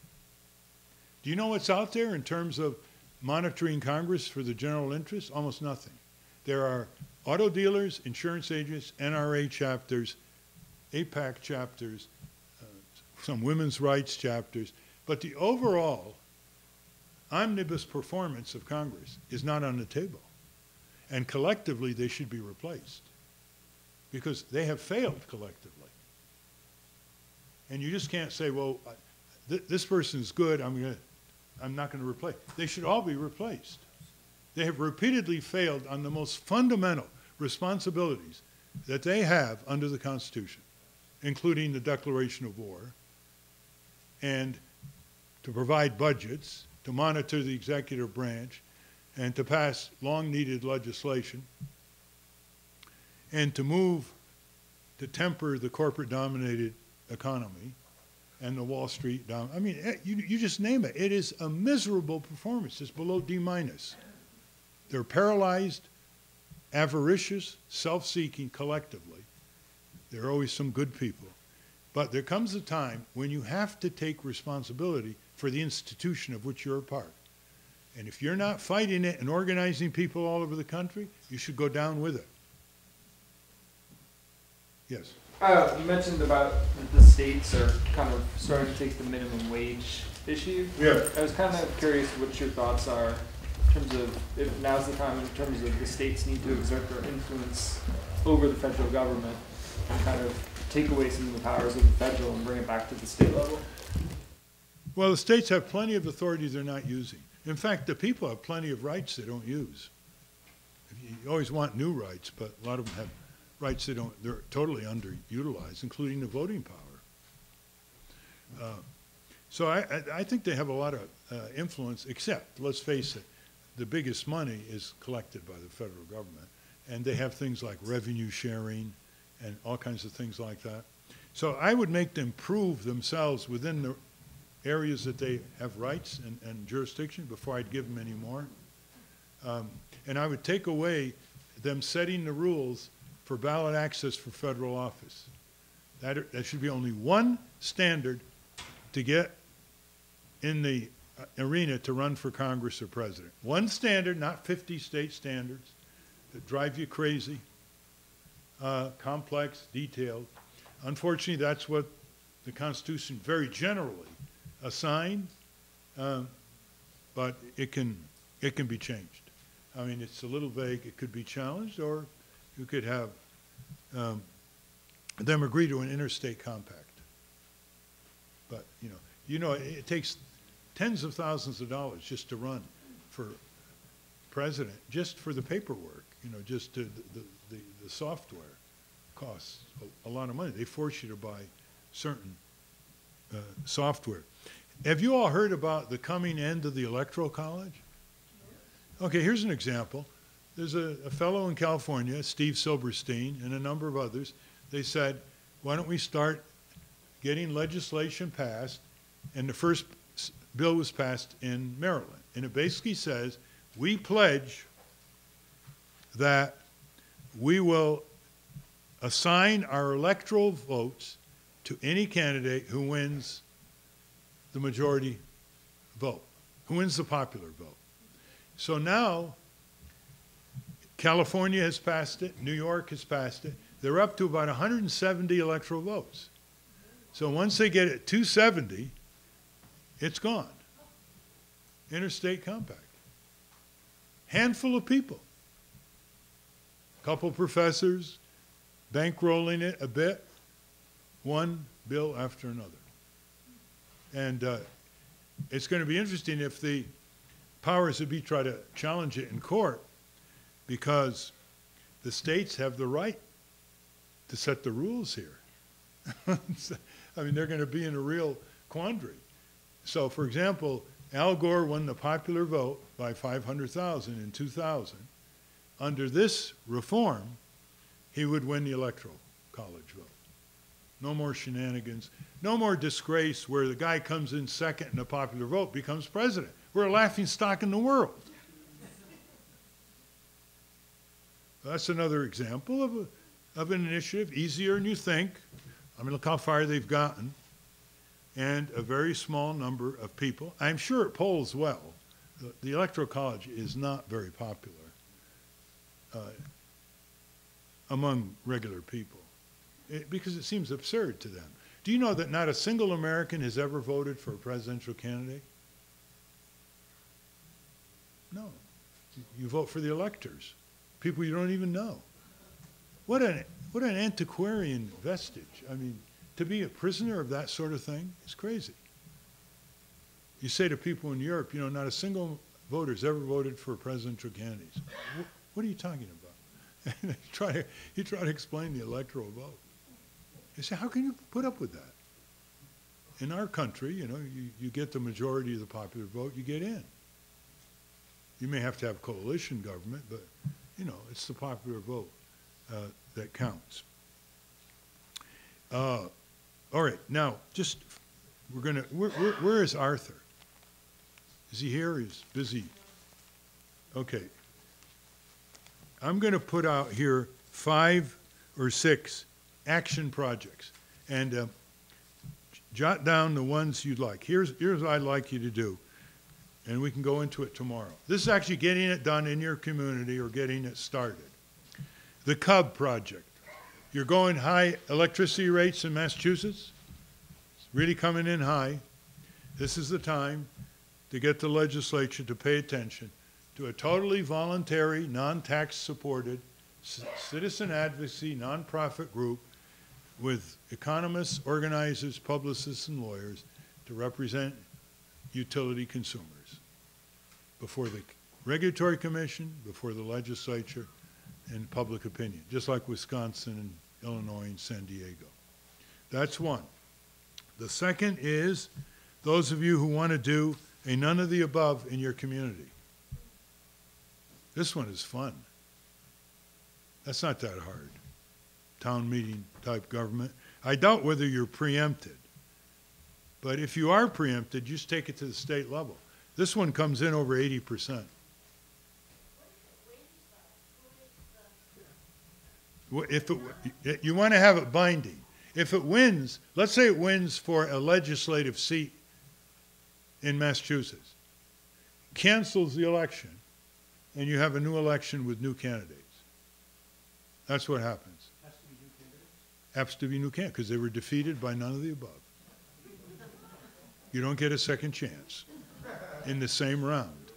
Do you know what's out there in terms of monitoring Congress for the general interest? Almost nothing. There are auto dealers, insurance agents, NRA chapters, AIPAC chapters, uh, some women's rights chapters, but the overall omnibus performance of Congress is not on the table. And collectively, they should be replaced because they have failed collectively. And you just can't say, well, th this person is good, I'm, gonna, I'm not going to replace. They should all be replaced. They have repeatedly failed on the most fundamental responsibilities that they have under the Constitution, including the declaration of war, and to provide budgets, to monitor the executive branch, and to pass long-needed legislation, and to move to temper the corporate-dominated economy and the Wall Street down. I mean, eh, you, you just name it. It is a miserable performance. It's below D minus. They're paralyzed, avaricious, self-seeking collectively. There are always some good people. But there comes a time when you have to take responsibility for the institution of which you're a part. And if you're not fighting it and organizing people all over the country, you should go down with it. Yes. Uh, you mentioned about the states are kind of starting to take the minimum wage issue. Yeah. I was kind of curious what your thoughts are in terms of if now's the time in terms of the states need to exert their influence over the federal government and kind of take away some of the powers of the federal and bring it back to the state level. Well, the states have plenty of authority they're not using. In fact, the people have plenty of rights they don't use. You always want new rights, but a lot of them have rights they don't, they're totally underutilized, including the voting power. Uh, So I, I, I think they have a lot of uh, influence, except, let's face it, the biggest money is collected by the federal government. And they have things like revenue sharing and all kinds of things like that. So I would make them prove themselves within the areas that they have rights and, and jurisdiction before I'd give them any more. Um, And I would take away them setting the rules for ballot access for federal office. That, that should be only one standard to get in the uh, arena to run for Congress or president. One standard, not 50 state standards that drive you crazy, uh, complex, detailed. Unfortunately, that's what the Constitution very generally assigned, um, but it can, it can be changed. I mean, it's a little vague. It could be challenged, or you could have um, them agree to an interstate compact. But, you know, you know, it, it takes tens of thousands of dollars just to run for president, just for the paperwork, you know, just to, the, the, the software costs a, a lot of money. They force you to buy certain uh, software. Have you all heard about the coming end of the electoral college? Okay, here's an example. There's a, a fellow in California, Steve Silberstein, and a number of others. They said, why don't we start getting legislation passed? And the first bill was passed in Maryland. And it basically says, we pledge that we will assign our electoral votes to any candidate who wins the majority vote, who wins the popular vote. So now, California has passed it, New York has passed it. They're up to about 170 electoral votes. So once they get it 270, it's gone. Interstate compact. Handful of people. Couple professors bankrolling it a bit, one bill after another. And uh, it's going to be interesting if the powers that be try to challenge it in court because the states have the right to set the rules here. I mean, they're going to be in a real quandary. So, for example, Al Gore won the popular vote by 500,000 in 2000. Under this reform, he would win the electoral college vote. No more shenanigans. No more disgrace where the guy comes in second in a popular vote becomes president. We're a laughing stock in the world. That's another example of, a, of an initiative, easier than you think. I mean, look how far they've gotten. And a very small number of people. I'm sure it polls well. The, the Electoral College is not very popular uh, among regular people it, because it seems absurd to them. Do you know that not a single American has ever voted for a presidential candidate? No. You vote for the electors, people you don't even know. What an, what an antiquarian vestige. I mean, to be a prisoner of that sort of thing is crazy. You say to people in Europe, you know, not a single voter has ever voted for presidential candidates. What, what are you talking about? And you try to, you try to explain the electoral vote. You say, how can you put up with that? In our country, you know, you, you get the majority of the popular vote, you get in. You may have to have coalition government, but, you know, it's the popular vote uh, that counts. Uh, all right, now, just, we're gonna, where, where, where is Arthur? Is he here? He's busy. Okay. I'm gonna put out here five or six action projects. And uh, jot down the ones you'd like. Here's, here's what I'd like you to do, and we can go into it tomorrow. This is actually getting it done in your community or getting it started. The Cub Project. You're going high electricity rates in Massachusetts, It's really coming in high. This is the time to get the legislature to pay attention to a totally voluntary, non-tax supported citizen advocacy nonprofit group with economists, organizers, publicists, and lawyers to represent utility consumers before the regulatory commission, before the legislature, and public opinion, just like Wisconsin and Illinois and San Diego. That's one. The second is those of you who want to do a none of the above in your community. This one is fun. That's not that hard. Town meeting type government. I doubt whether you're preempted. But if you are preempted, just take it to the state level. This one comes in over eighty percent. If it, you want to have it binding. If it wins, let's say it wins for a legislative seat in Massachusetts, cancels the election, and you have a new election with new candidates. That's what happens. Has to be new candidates? Happy new candidates, because they were defeated by none of the above. You don't get a second chance in the same round.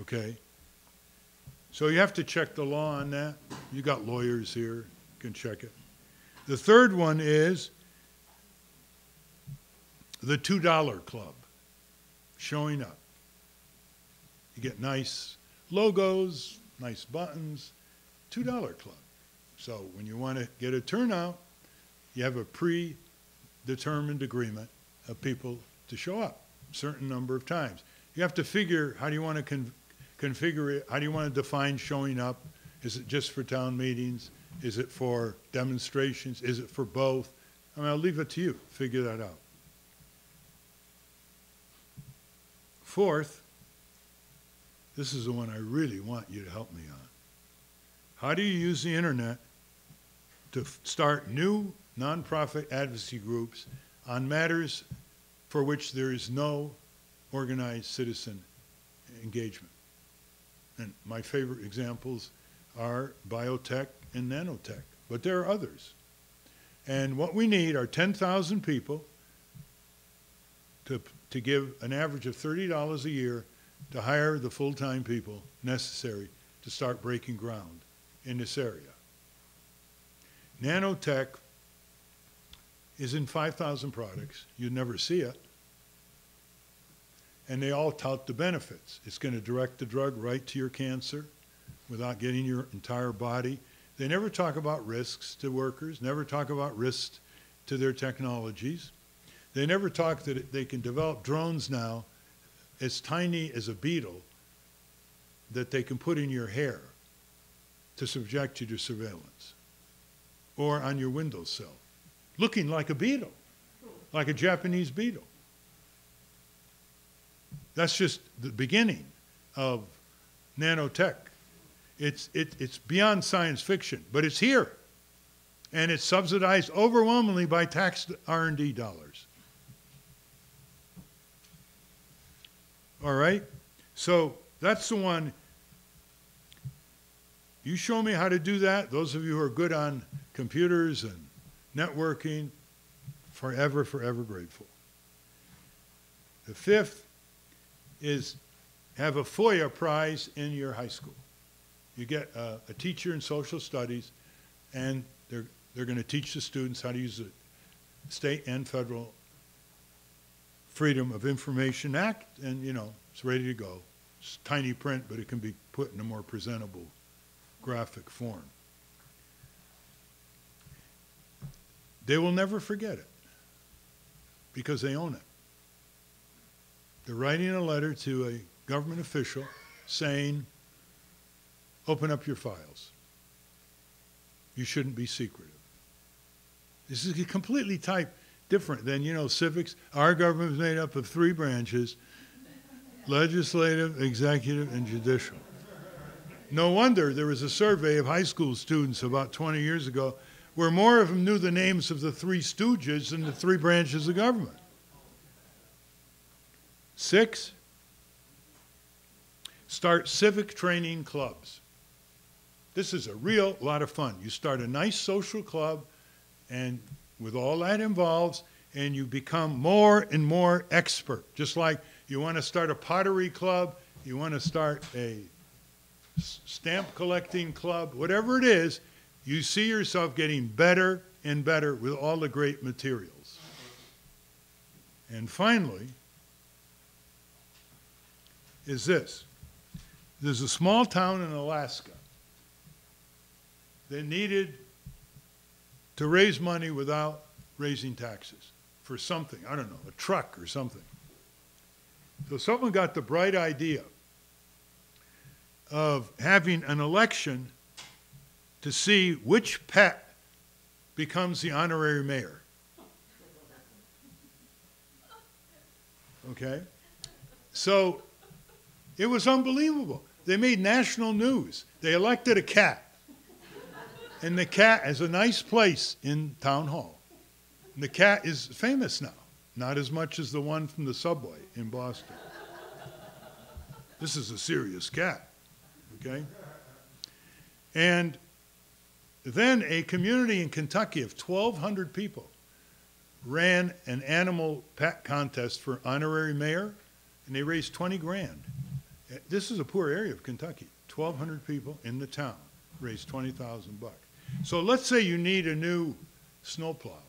Okay? So you have to check the law on that. You got lawyers here, can check it. The third one is the $2 club, showing up. You get nice logos, nice buttons, $2 club. So when you want to get a turnout, you have a predetermined agreement of people to show up certain number of times. You have to figure how do you want to con- configure it? How do you want to define showing up? Is it just for town meetings? Is it for demonstrations? Is it for both? I mean, I'll leave it to you. Figure that out. Fourth, this is the one I really want you to help me on. How do you use the internet to start new nonprofit advocacy groups on matters for which there is no organized citizen engagement? And my favorite examples are biotech and nanotech, but there are others. And what we need are 10,000 people to, to give an average of $30 a year to hire the full-time people necessary to start breaking ground in this area. Nanotech is in 5,000 products. You'd never see it. And they all tout the benefits. It's going to direct the drug right to your cancer without getting your entire body. They never talk about risks to workers, never talk about risks to their technologies. They never talk that they can develop drones now as tiny as a beetle that they can put in your hair to subject you to surveillance or on your windowsill, looking like a beetle, like a Japanese beetle. That's just the beginning of nanotech. It's, it, it's beyond science fiction, but it's here. And it's subsidized overwhelmingly by tax R&D dollars. All right? So that's the one. You show me how to do that. Those of you who are good on computers and networking, forever, forever grateful. The fifth is have a FOIA prize in your high school. You get a, a teacher in social studies, and they're, they're going to teach the students how to use the state and federal Freedom of Information Act, and you know, it's ready to go. It's tiny print, but it can be put in a more presentable graphic form. They will never forget it because they own it. They're writing a letter to a government official saying, open up your files. You shouldn't be secretive. This is completely type different than, you know, civics. Our government is made up of three branches legislative, executive, and judicial. No wonder there was a survey of high school students about 20 years ago where more of them knew the names of the three stooges than the three branches of government. Six, start civic training clubs. This is a real lot of fun. You start a nice social club, and with all that involves, and you become more and more expert. Just like you want to start a pottery club, you want to start a stamp collecting club, whatever it is, you see yourself getting better and better with all the great materials. And finally, is this. There's a small town in Alaska that needed to raise money without raising taxes for something, I don't know, a truck or something. So someone got the bright idea of having an election to see which pet becomes the honorary mayor. Okay? So it was unbelievable. They made national news. They elected a cat. And the cat has a nice place in town hall. And the cat is famous now, not as much as the one from the subway in Boston. This is a serious cat, okay? And then a community in Kentucky of 1,200 people ran an animal pet contest for honorary mayor, and they raised 20 grand. This is a poor area of Kentucky. 1,200 people in the town raised 20,000 bucks. So let's say you need a new snowplow,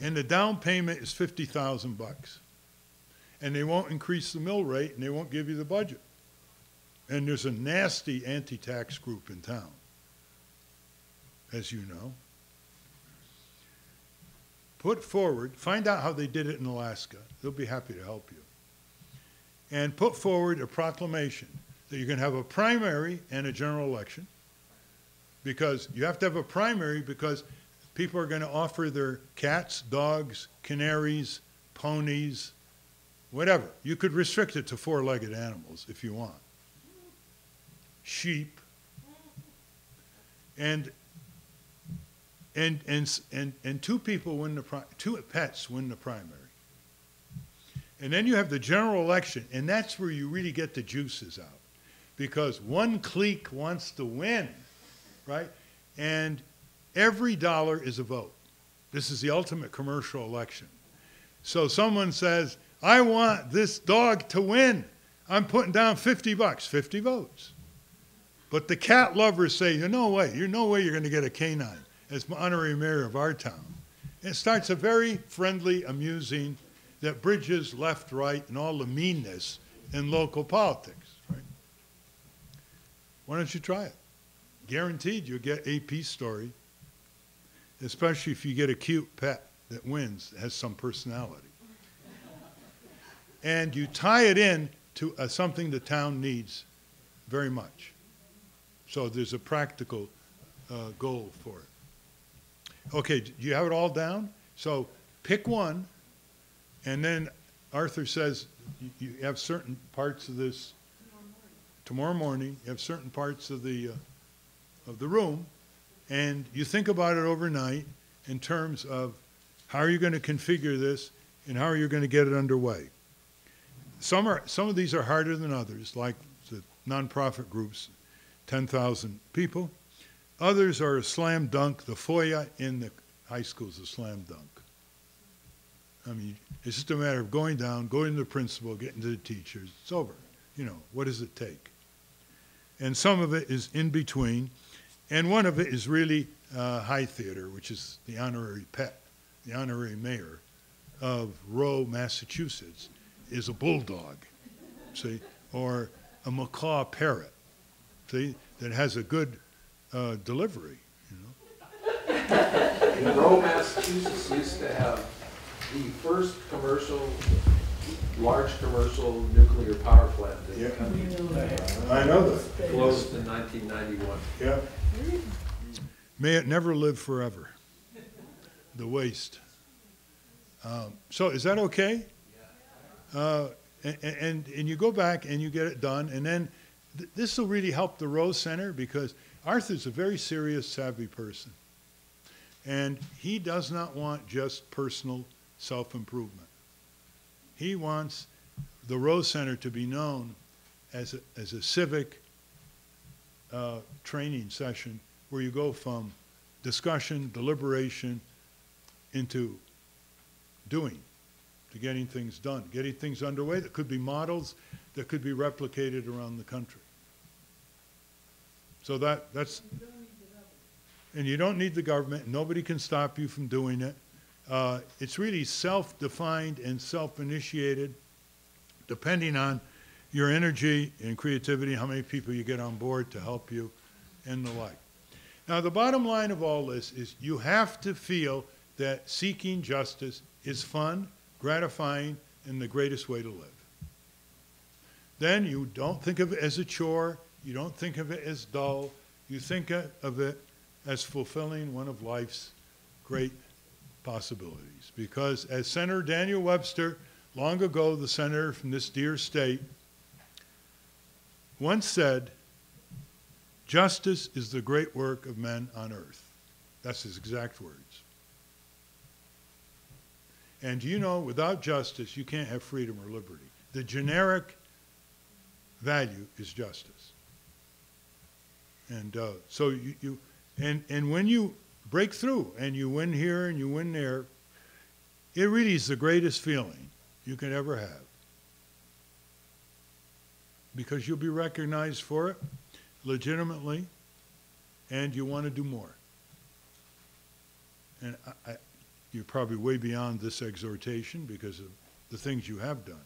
and the down payment is 50,000 bucks, and they won't increase the mill rate, and they won't give you the budget. And there's a nasty anti-tax group in town, as you know. Put forward, find out how they did it in Alaska. They'll be happy to help you. And put forward a proclamation that you're going to have a primary and a general election. Because you have to have a primary because people are going to offer their cats, dogs, canaries, ponies, whatever. You could restrict it to four-legged animals if you want. Sheep. And and, and, and, and two people win the, pri- two pets win the primary. And then you have the general election, and that's where you really get the juices out. Because one clique wants to win, right? And every dollar is a vote. This is the ultimate commercial election. So someone says, I want this dog to win. I'm putting down 50 bucks, 50 votes. But the cat lovers say, "There's no way, you're no way you're going to get a canine as honorary mayor of our town. It starts a very friendly, amusing, that bridges left, right, and all the meanness in local politics, right? Why don't you try it? Guaranteed you'll get a peace story, especially if you get a cute pet that wins, has some personality. And you tie it in to uh, something the town needs very much. So there's a practical uh, goal for it. Okay, do you have it all down? So pick one, and then Arthur says you- have certain parts of this tomorrow morning, you have certain parts of the, uh, of the room, and you think about it overnight in terms of how are you going to configure this and how are you going to get it underway. Some are, some of these are harder than others, like the nonprofit groups, 10,000 people. Others are a slam dunk. The FOIA in the high school is a slam dunk. I mean, it's just a matter of going down, going to the principal, getting to the teachers. It's over. You know, what does it take? And some of it is in between. And one of it is really uh, high theater, which is the honorary pet, the honorary mayor of Rowe, Massachusetts, is a bulldog, see, or a macaw parrot, see, that has a good uh, delivery, you know. In Rowe, Massachusetts used to have the first commercial, large commercial nuclear power plant in the Yeah. country. I know that. Closed in nineteen ninety-one. Yeah. May it never live forever. The waste. Um, So is that okay? Uh, a- a- And, and you go back and you get it done, and then th- this will really help the Rowe Center because Arthur's a very serious, savvy person. And he does not want just personal self-improvement. He wants the Rowe Center to be known as a, as a civic uh, training session where you go from discussion, deliberation, into doing, to getting things done, getting things underway that could be models that could be replicated around the country. So that, that's, and you don't need the government, nobody can stop you from doing it. Uh, It's really self-defined and self-initiated, depending on your energy and creativity, how many people you get on board to help you, and the like. Now, the bottom line of all this is you have to feel that seeking justice is fun, gratifying, and the greatest way to live. Then you don't think of it as a chore, you don't think of it as dull, you think of it as fulfilling one of life's great possibilities. Because as Senator Daniel Webster, long ago the senator from this dear state, once said, justice is the great work of men on earth. That's his exact words. And you know, without justice, you can't have freedom or liberty. The generic value is justice. And uh, so you, you and, and when you break through and you win here and you win there, it really is the greatest feeling you can ever have. Because you'll be recognized for it legitimately and you want to do more. And I, I, you're probably way beyond this exhortation because of the things you have done.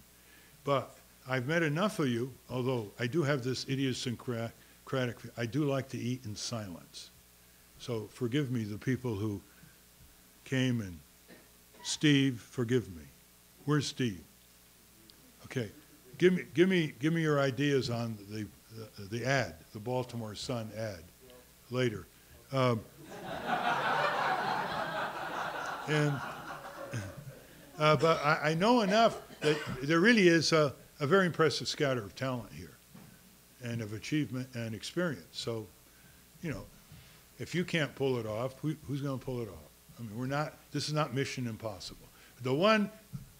But I've met enough of you, although I do have this idiosyncratic, I do like to eat in silence. So forgive me, the people who came and Steve, forgive me. Where's Steve? Okay, give me, give me, give me your ideas on the, the, the ad, the Baltimore Sun ad, later. Um, and, uh, but I, I know enough that there really is a, a very impressive scatter of talent here and of achievement and experience. So, you know, if you can't pull it off, who, who's going to pull it off? I mean, we're not, this is not mission impossible. The one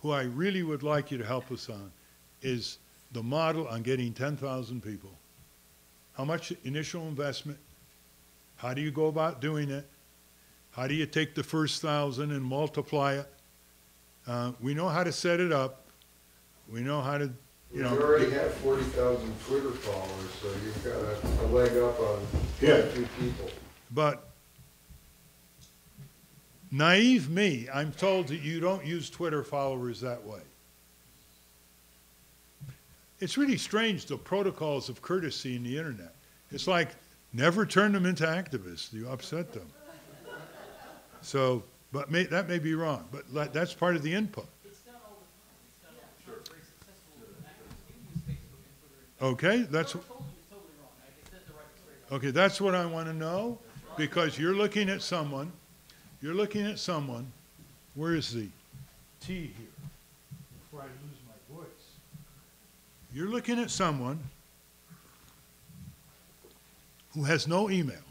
who I really would like you to help us on is the model on getting 10,000 people. How much initial investment? How do you go about doing it? How do you take the first thousand and multiply it? Uh, we know how to set it up. We know how to, you know. already have forty thousand Twitter followers, so you've got a, a leg up on quite Yeah. a few people. But naive me, I'm told that you don't use Twitter followers that way. It's really strange, the protocols of courtesy in the internet. It's like, never turn them into activists. You upset them. So, but may, that may be wrong, but that- that's part of the input. Okay, that's, okay, that's what I want to know, because you're looking at someone, you're looking at someone, where is the T here? Before I lose my voice. You're looking at someone who has no email,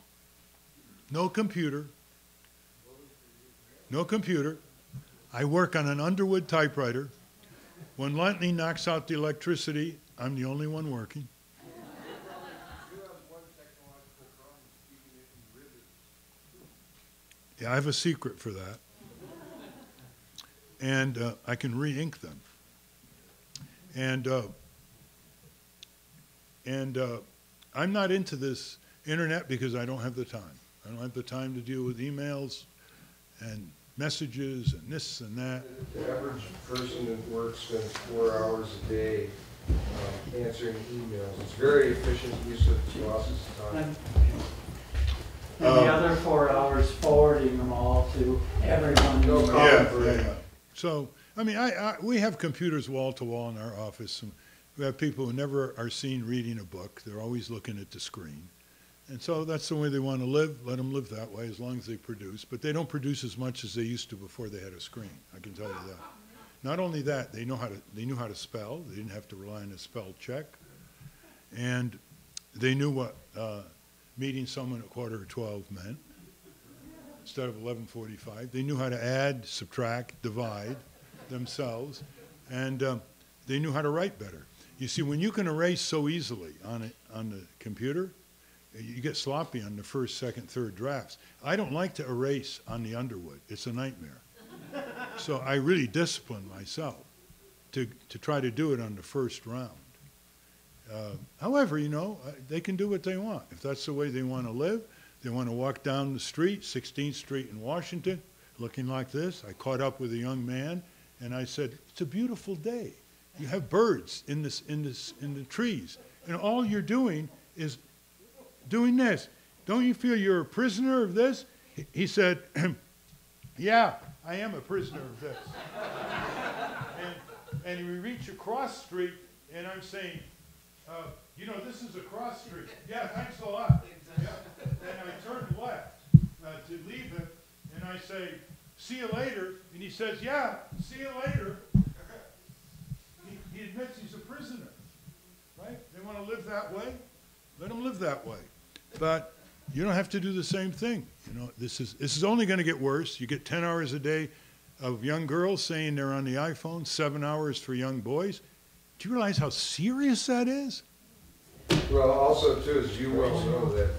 no computer, no computer. I work on an Underwood typewriter. When lightning knocks out the electricity, I'm the only one working. Yeah, I have a secret for that. And uh, I can re-ink them. And, uh, and uh, I'm not into this internet because I don't have the time. I don't have the time to deal with emails and messages and this and that. The average person at work spends four hours a day uh, answering emails. It's very efficient use of Ross's time. And the other four hours forwarding them all to everyone. No Yeah, for yeah, it. yeah. So, I mean, I, I, we have computers wall to wall in our office. and We have people who never are seen reading a book. They're always looking at the screen. And so that's the way they want to live. Let them live that way as long as they produce. But they don't produce as much as they used to before they had a screen. I can tell you that. Not only that, they know how to, they knew how to spell. They didn't have to rely on a spell check. And they knew what, uh, meeting someone at quarter to twelve meant instead of eleven forty-five. They knew how to add, subtract, divide themselves, and um, they knew how to write better. You see, when you can erase so easily on it on the computer, you get sloppy on the first, second, third drafts. I don't like to erase on the Underwood. It's a nightmare. So I really disciplined myself to, to try to do it on the first round. Uh, However, you know, uh, they can do what they want. If that's the way they want to live, they want to walk down the street, 16th Street in Washington, looking like this. I caught up with a young man, and I said, "It's a beautiful day. You have birds in this, in this, in the trees, and all you're doing is doing this. Don't you feel you're a prisoner of this?" He- He said, "Yeah, I am a prisoner of this." And, and we reach a cross street, and I'm saying, uh, you know, this is a cross street. Yeah, thanks a lot. Yeah. And I turn left uh, to leave him, and I say, see you later. And he says, yeah, see you later. He, he admits he's a prisoner, right? They want to live that way? Let them live that way. But you don't have to do the same thing. You know, this is, this is only going to get worse. You get 10 hours a day of young girls saying they're on the iPhone, seven hours for young boys. Do you realize how serious that is? Well, also too, as you well know, that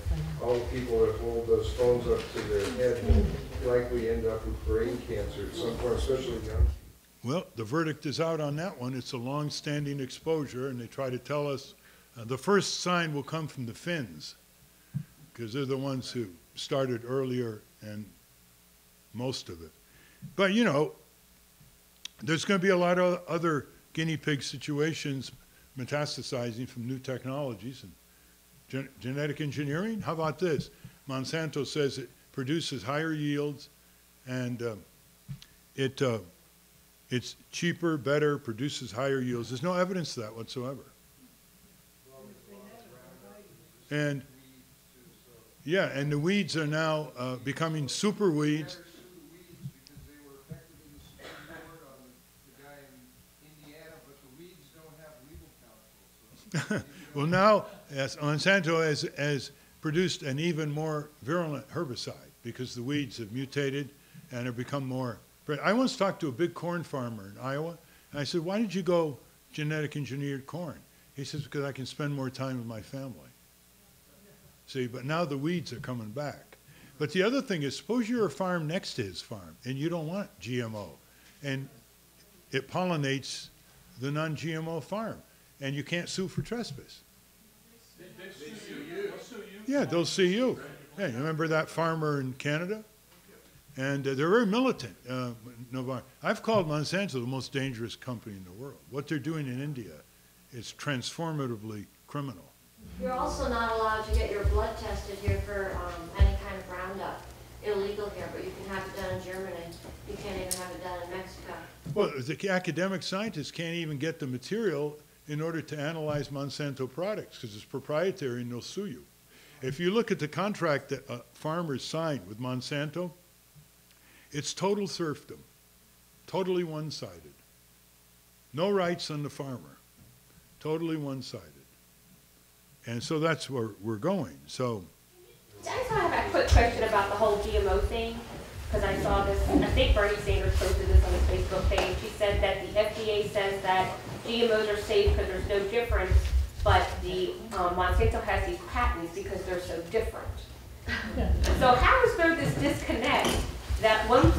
all the people that hold those phones up to their head will likely end up with brain cancer at some point, especially young. Well, the verdict is out on that one. It's a long-standing exposure, and they try to tell us, uh, the first sign will come from the Finns, because they're the ones who started earlier and most of it. But, you know, there's going to be a lot of other guinea pig situations metastasizing from new technologies and gen- genetic engineering. How about this? Monsanto says it produces higher yields and uh, it, uh, it's cheaper, better, produces higher yields. There's no evidence of that whatsoever. And, yeah, and the weeds are now uh, becoming super weeds. Well, now, yes, Monsanto has, has produced an even more virulent herbicide because the weeds have mutated and have become more. I once talked to a big corn farmer in Iowa, and I said, why did you go genetic engineered corn? He says, because I can spend more time with my family. See, but now the weeds are coming back. But the other thing is, suppose you're a farm next to his farm and you don't want GMO, and it pollinates the non-GMO farm, and you can't sue for trespass. Yeah, they'll sue you. Yeah, you remember that farmer in Canada? And uh, they're very militant. Uh, Novar- I've called Monsanto the most dangerous company in the world. What they're doing in India is transformatively criminal. You're also not allowed to get your blood tested here for um, any kind of Roundup. Illegal here, but you can have it done in Germany. You can't even have it done in Mexico. Well, the academic scientists can't even get the material in order to analyze Monsanto products because it's proprietary and they'll sue you. If you look at the contract that uh, farmers signed with Monsanto, it's total serfdom, totally one-sided. No rights on the farmer, totally one-sided. And so that's where we're going. So, I just have a quick question about the whole GMO thing, because I saw this, I think Bernie Sanders posted this on his Facebook page. He said that the FDA says that GMOs are safe because there's no difference, but the um, Monsanto has these patents because they're so different. So how is there this disconnect that one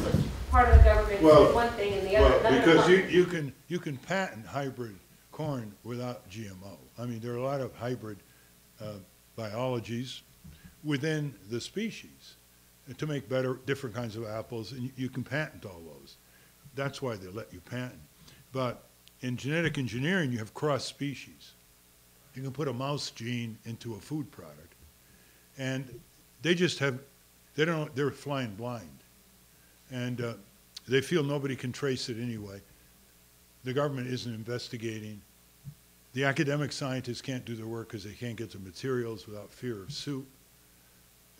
part of the government Well, says one thing and the other well, another? because you, you can, you can patent hybrid corn without GMO. I mean, there are a lot of hybrid uh, biologies within the species to make better, different kinds of apples, and you- you can patent all those. That's why they let you patent. But in genetic engineering, you have cross species. You can put a mouse gene into a food product, and they just have, they don't, they're flying blind. And uh, they feel nobody can trace it anyway. The government isn't investigating. The academic scientists can't do their work because they can't get the materials without fear of suit.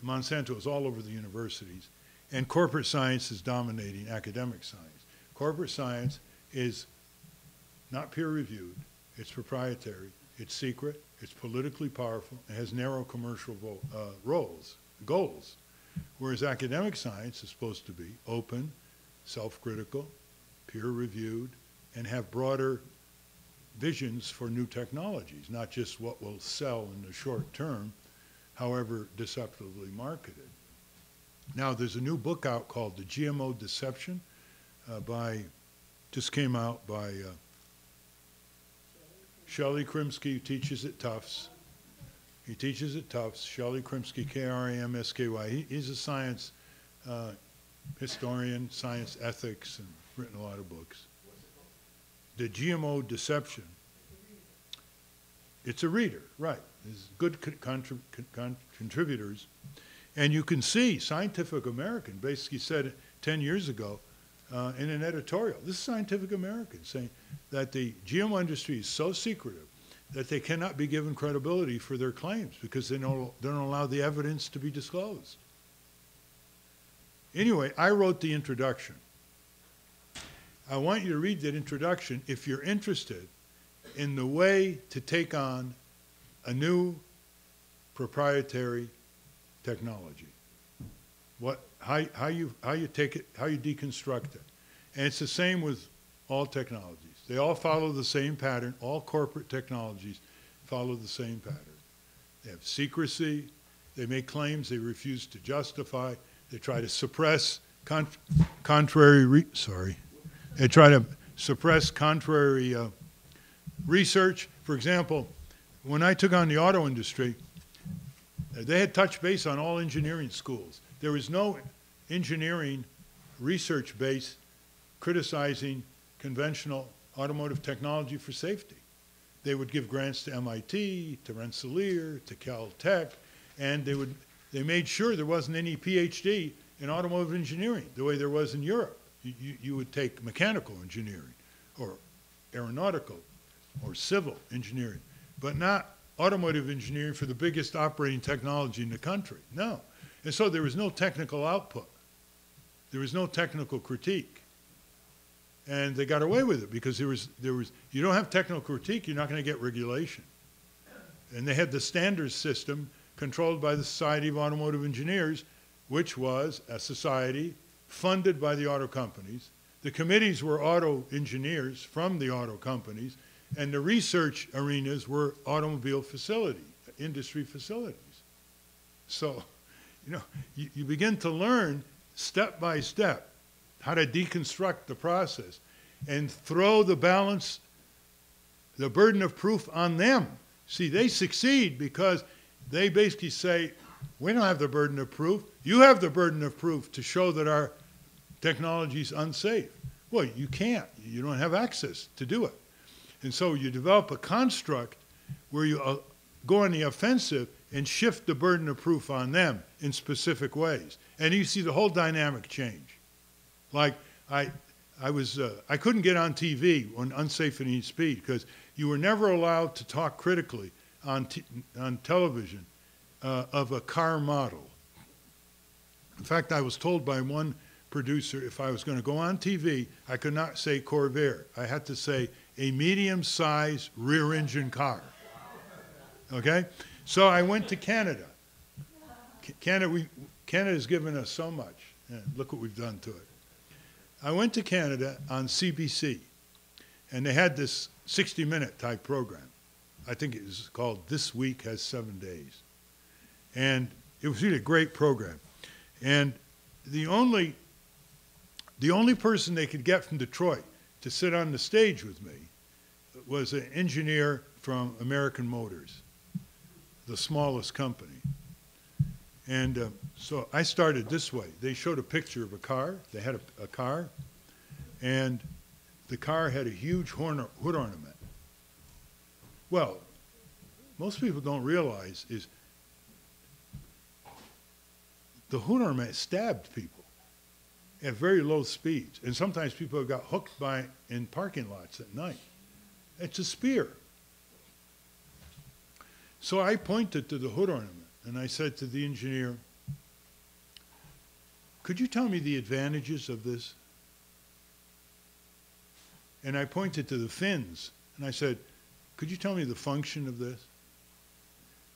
Monsanto is all over the universities, and corporate science is dominating academic science. Corporate science is not peer-reviewed, it's proprietary, it's secret, it's politically powerful, it has narrow commercial uh, roles, goals. Whereas academic science is supposed to be open, self-critical, peer-reviewed, and have broader visions for new technologies, not just what will sell in the short term, however deceptively marketed. Now, there's a new book out called The GMO Deception uh, by, just came out by uh, Shelley Krimsky, who teaches at Tufts. He teaches at Tufts, Shelley Krimsky, K-R-A-M-S-K-Y. He, he's a science uh, historian, science ethics, and written a lot of books. The GMO Deception. It's a reader, right. There's good con- contrib- con- con- contributors. And you can see Scientific American basically said 10 years ago uh, in an editorial, this is Scientific American saying that the GMO industry is so secretive that they cannot be given credibility for their claims because they don't, they don't allow the evidence to be disclosed. Anyway, I wrote the introduction. I want you to read that introduction if you're interested in the way to take on a new proprietary technology. What, how, how you, how you take it, how you deconstruct it. And it's the same with all technologies. They all follow the same pattern. All corporate technologies follow the same pattern. They have secrecy. They make claims they refuse to justify. They try to suppress con- contrary, re- sorry, they try to suppress contrary uh, research. For example, when I took on the auto industry, uh, they had touched base on all engineering schools. There was no engineering research base criticizing conventional automotive technology for safety. They would give grants to MIT, to Rensselaer, to Caltech, and they would they made sure there wasn't any PhD in automotive engineering the way there was in Europe. You, you, would take mechanical engineering or aeronautical or civil engineering, but not automotive engineering for the biggest operating technology in the country. No. And so there was no technical output. There was no technical critique. And they got away with it because there was, there was, you don't have technical critique, you're not going to get regulation. And they had the standards system controlled by the Society of Automotive Engineers, which was a society funded by the auto companies. The committees were auto engineers from the auto companies, and the research arenas were automobile facility, industry facilities. So, you know, you, you begin to learn step by step how to deconstruct the process and throw the balance, the burden of proof on them. See, they succeed because they basically say, we don't have the burden of proof. You have the burden of proof to show that our technology is unsafe. Well, you can't. You don't have access to do it. And so you develop a construct where you uh, go on the offensive and shift the burden of proof on them in specific ways. And you see the whole dynamic change. Like I, I was, uh, I couldn't get on TV on unsafe and speed because you were never allowed to talk critically on, on television uh, of a car model. In fact, I was told by one producer if I was going to go on TV, I could not say Corvair. I had to say a medium-sized rear-engine car. Okay? So I went to Canada. Canada, we, Canada's given us so much. And look what we've done to it. I went to Canada on CBC, and they had this 60-minute type program. I think it was called This Week Has Seven Days. And it was really a great program. And the only, the only person they could get from Detroit to sit on the stage with me was an engineer from American Motors, the smallest company. And uh, so I started this way. They showed a picture of a car. They had a, a car, and the car had a huge horn, hood ornament. Well, most people don't realize is the hood ornament stabbed people at very low speeds, and sometimes people have got hooked by in parking lots at night. It's a spear. So I pointed to the hood ornament and I said to the engineer, could you tell me the advantages of this? And I pointed to the fins and I said, could you tell me the function of this?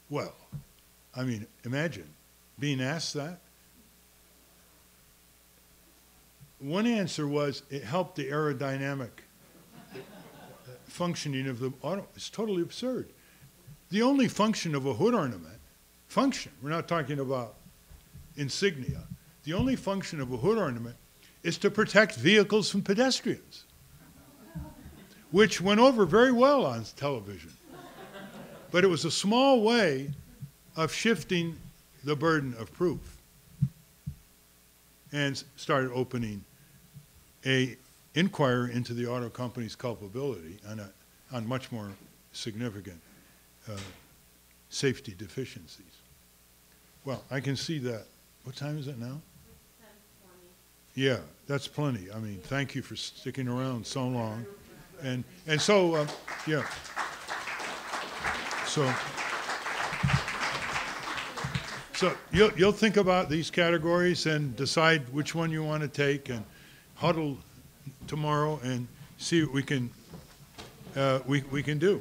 Well, I mean, imagine being asked that. One answer was it helped the aerodynamic functioning of the auto. It's totally absurd. The only function of a hood ornament function. We're not talking about insignia. The only function of a hood ornament is to protect vehicles from pedestrians, which went over very well on television. But it was a small way of shifting the burden of proof and started opening a inquiry into the auto company's culpability on a, on much more significant uh, safety deficiencies. Well, I can see that. What time is it now? Yeah, that's plenty. I mean, thank you for sticking around so long. And, and so, uh, yeah. So, so you'll, you'll think about these categories and decide which one you want to take and huddle tomorrow and see what we can, uh, we, we can do.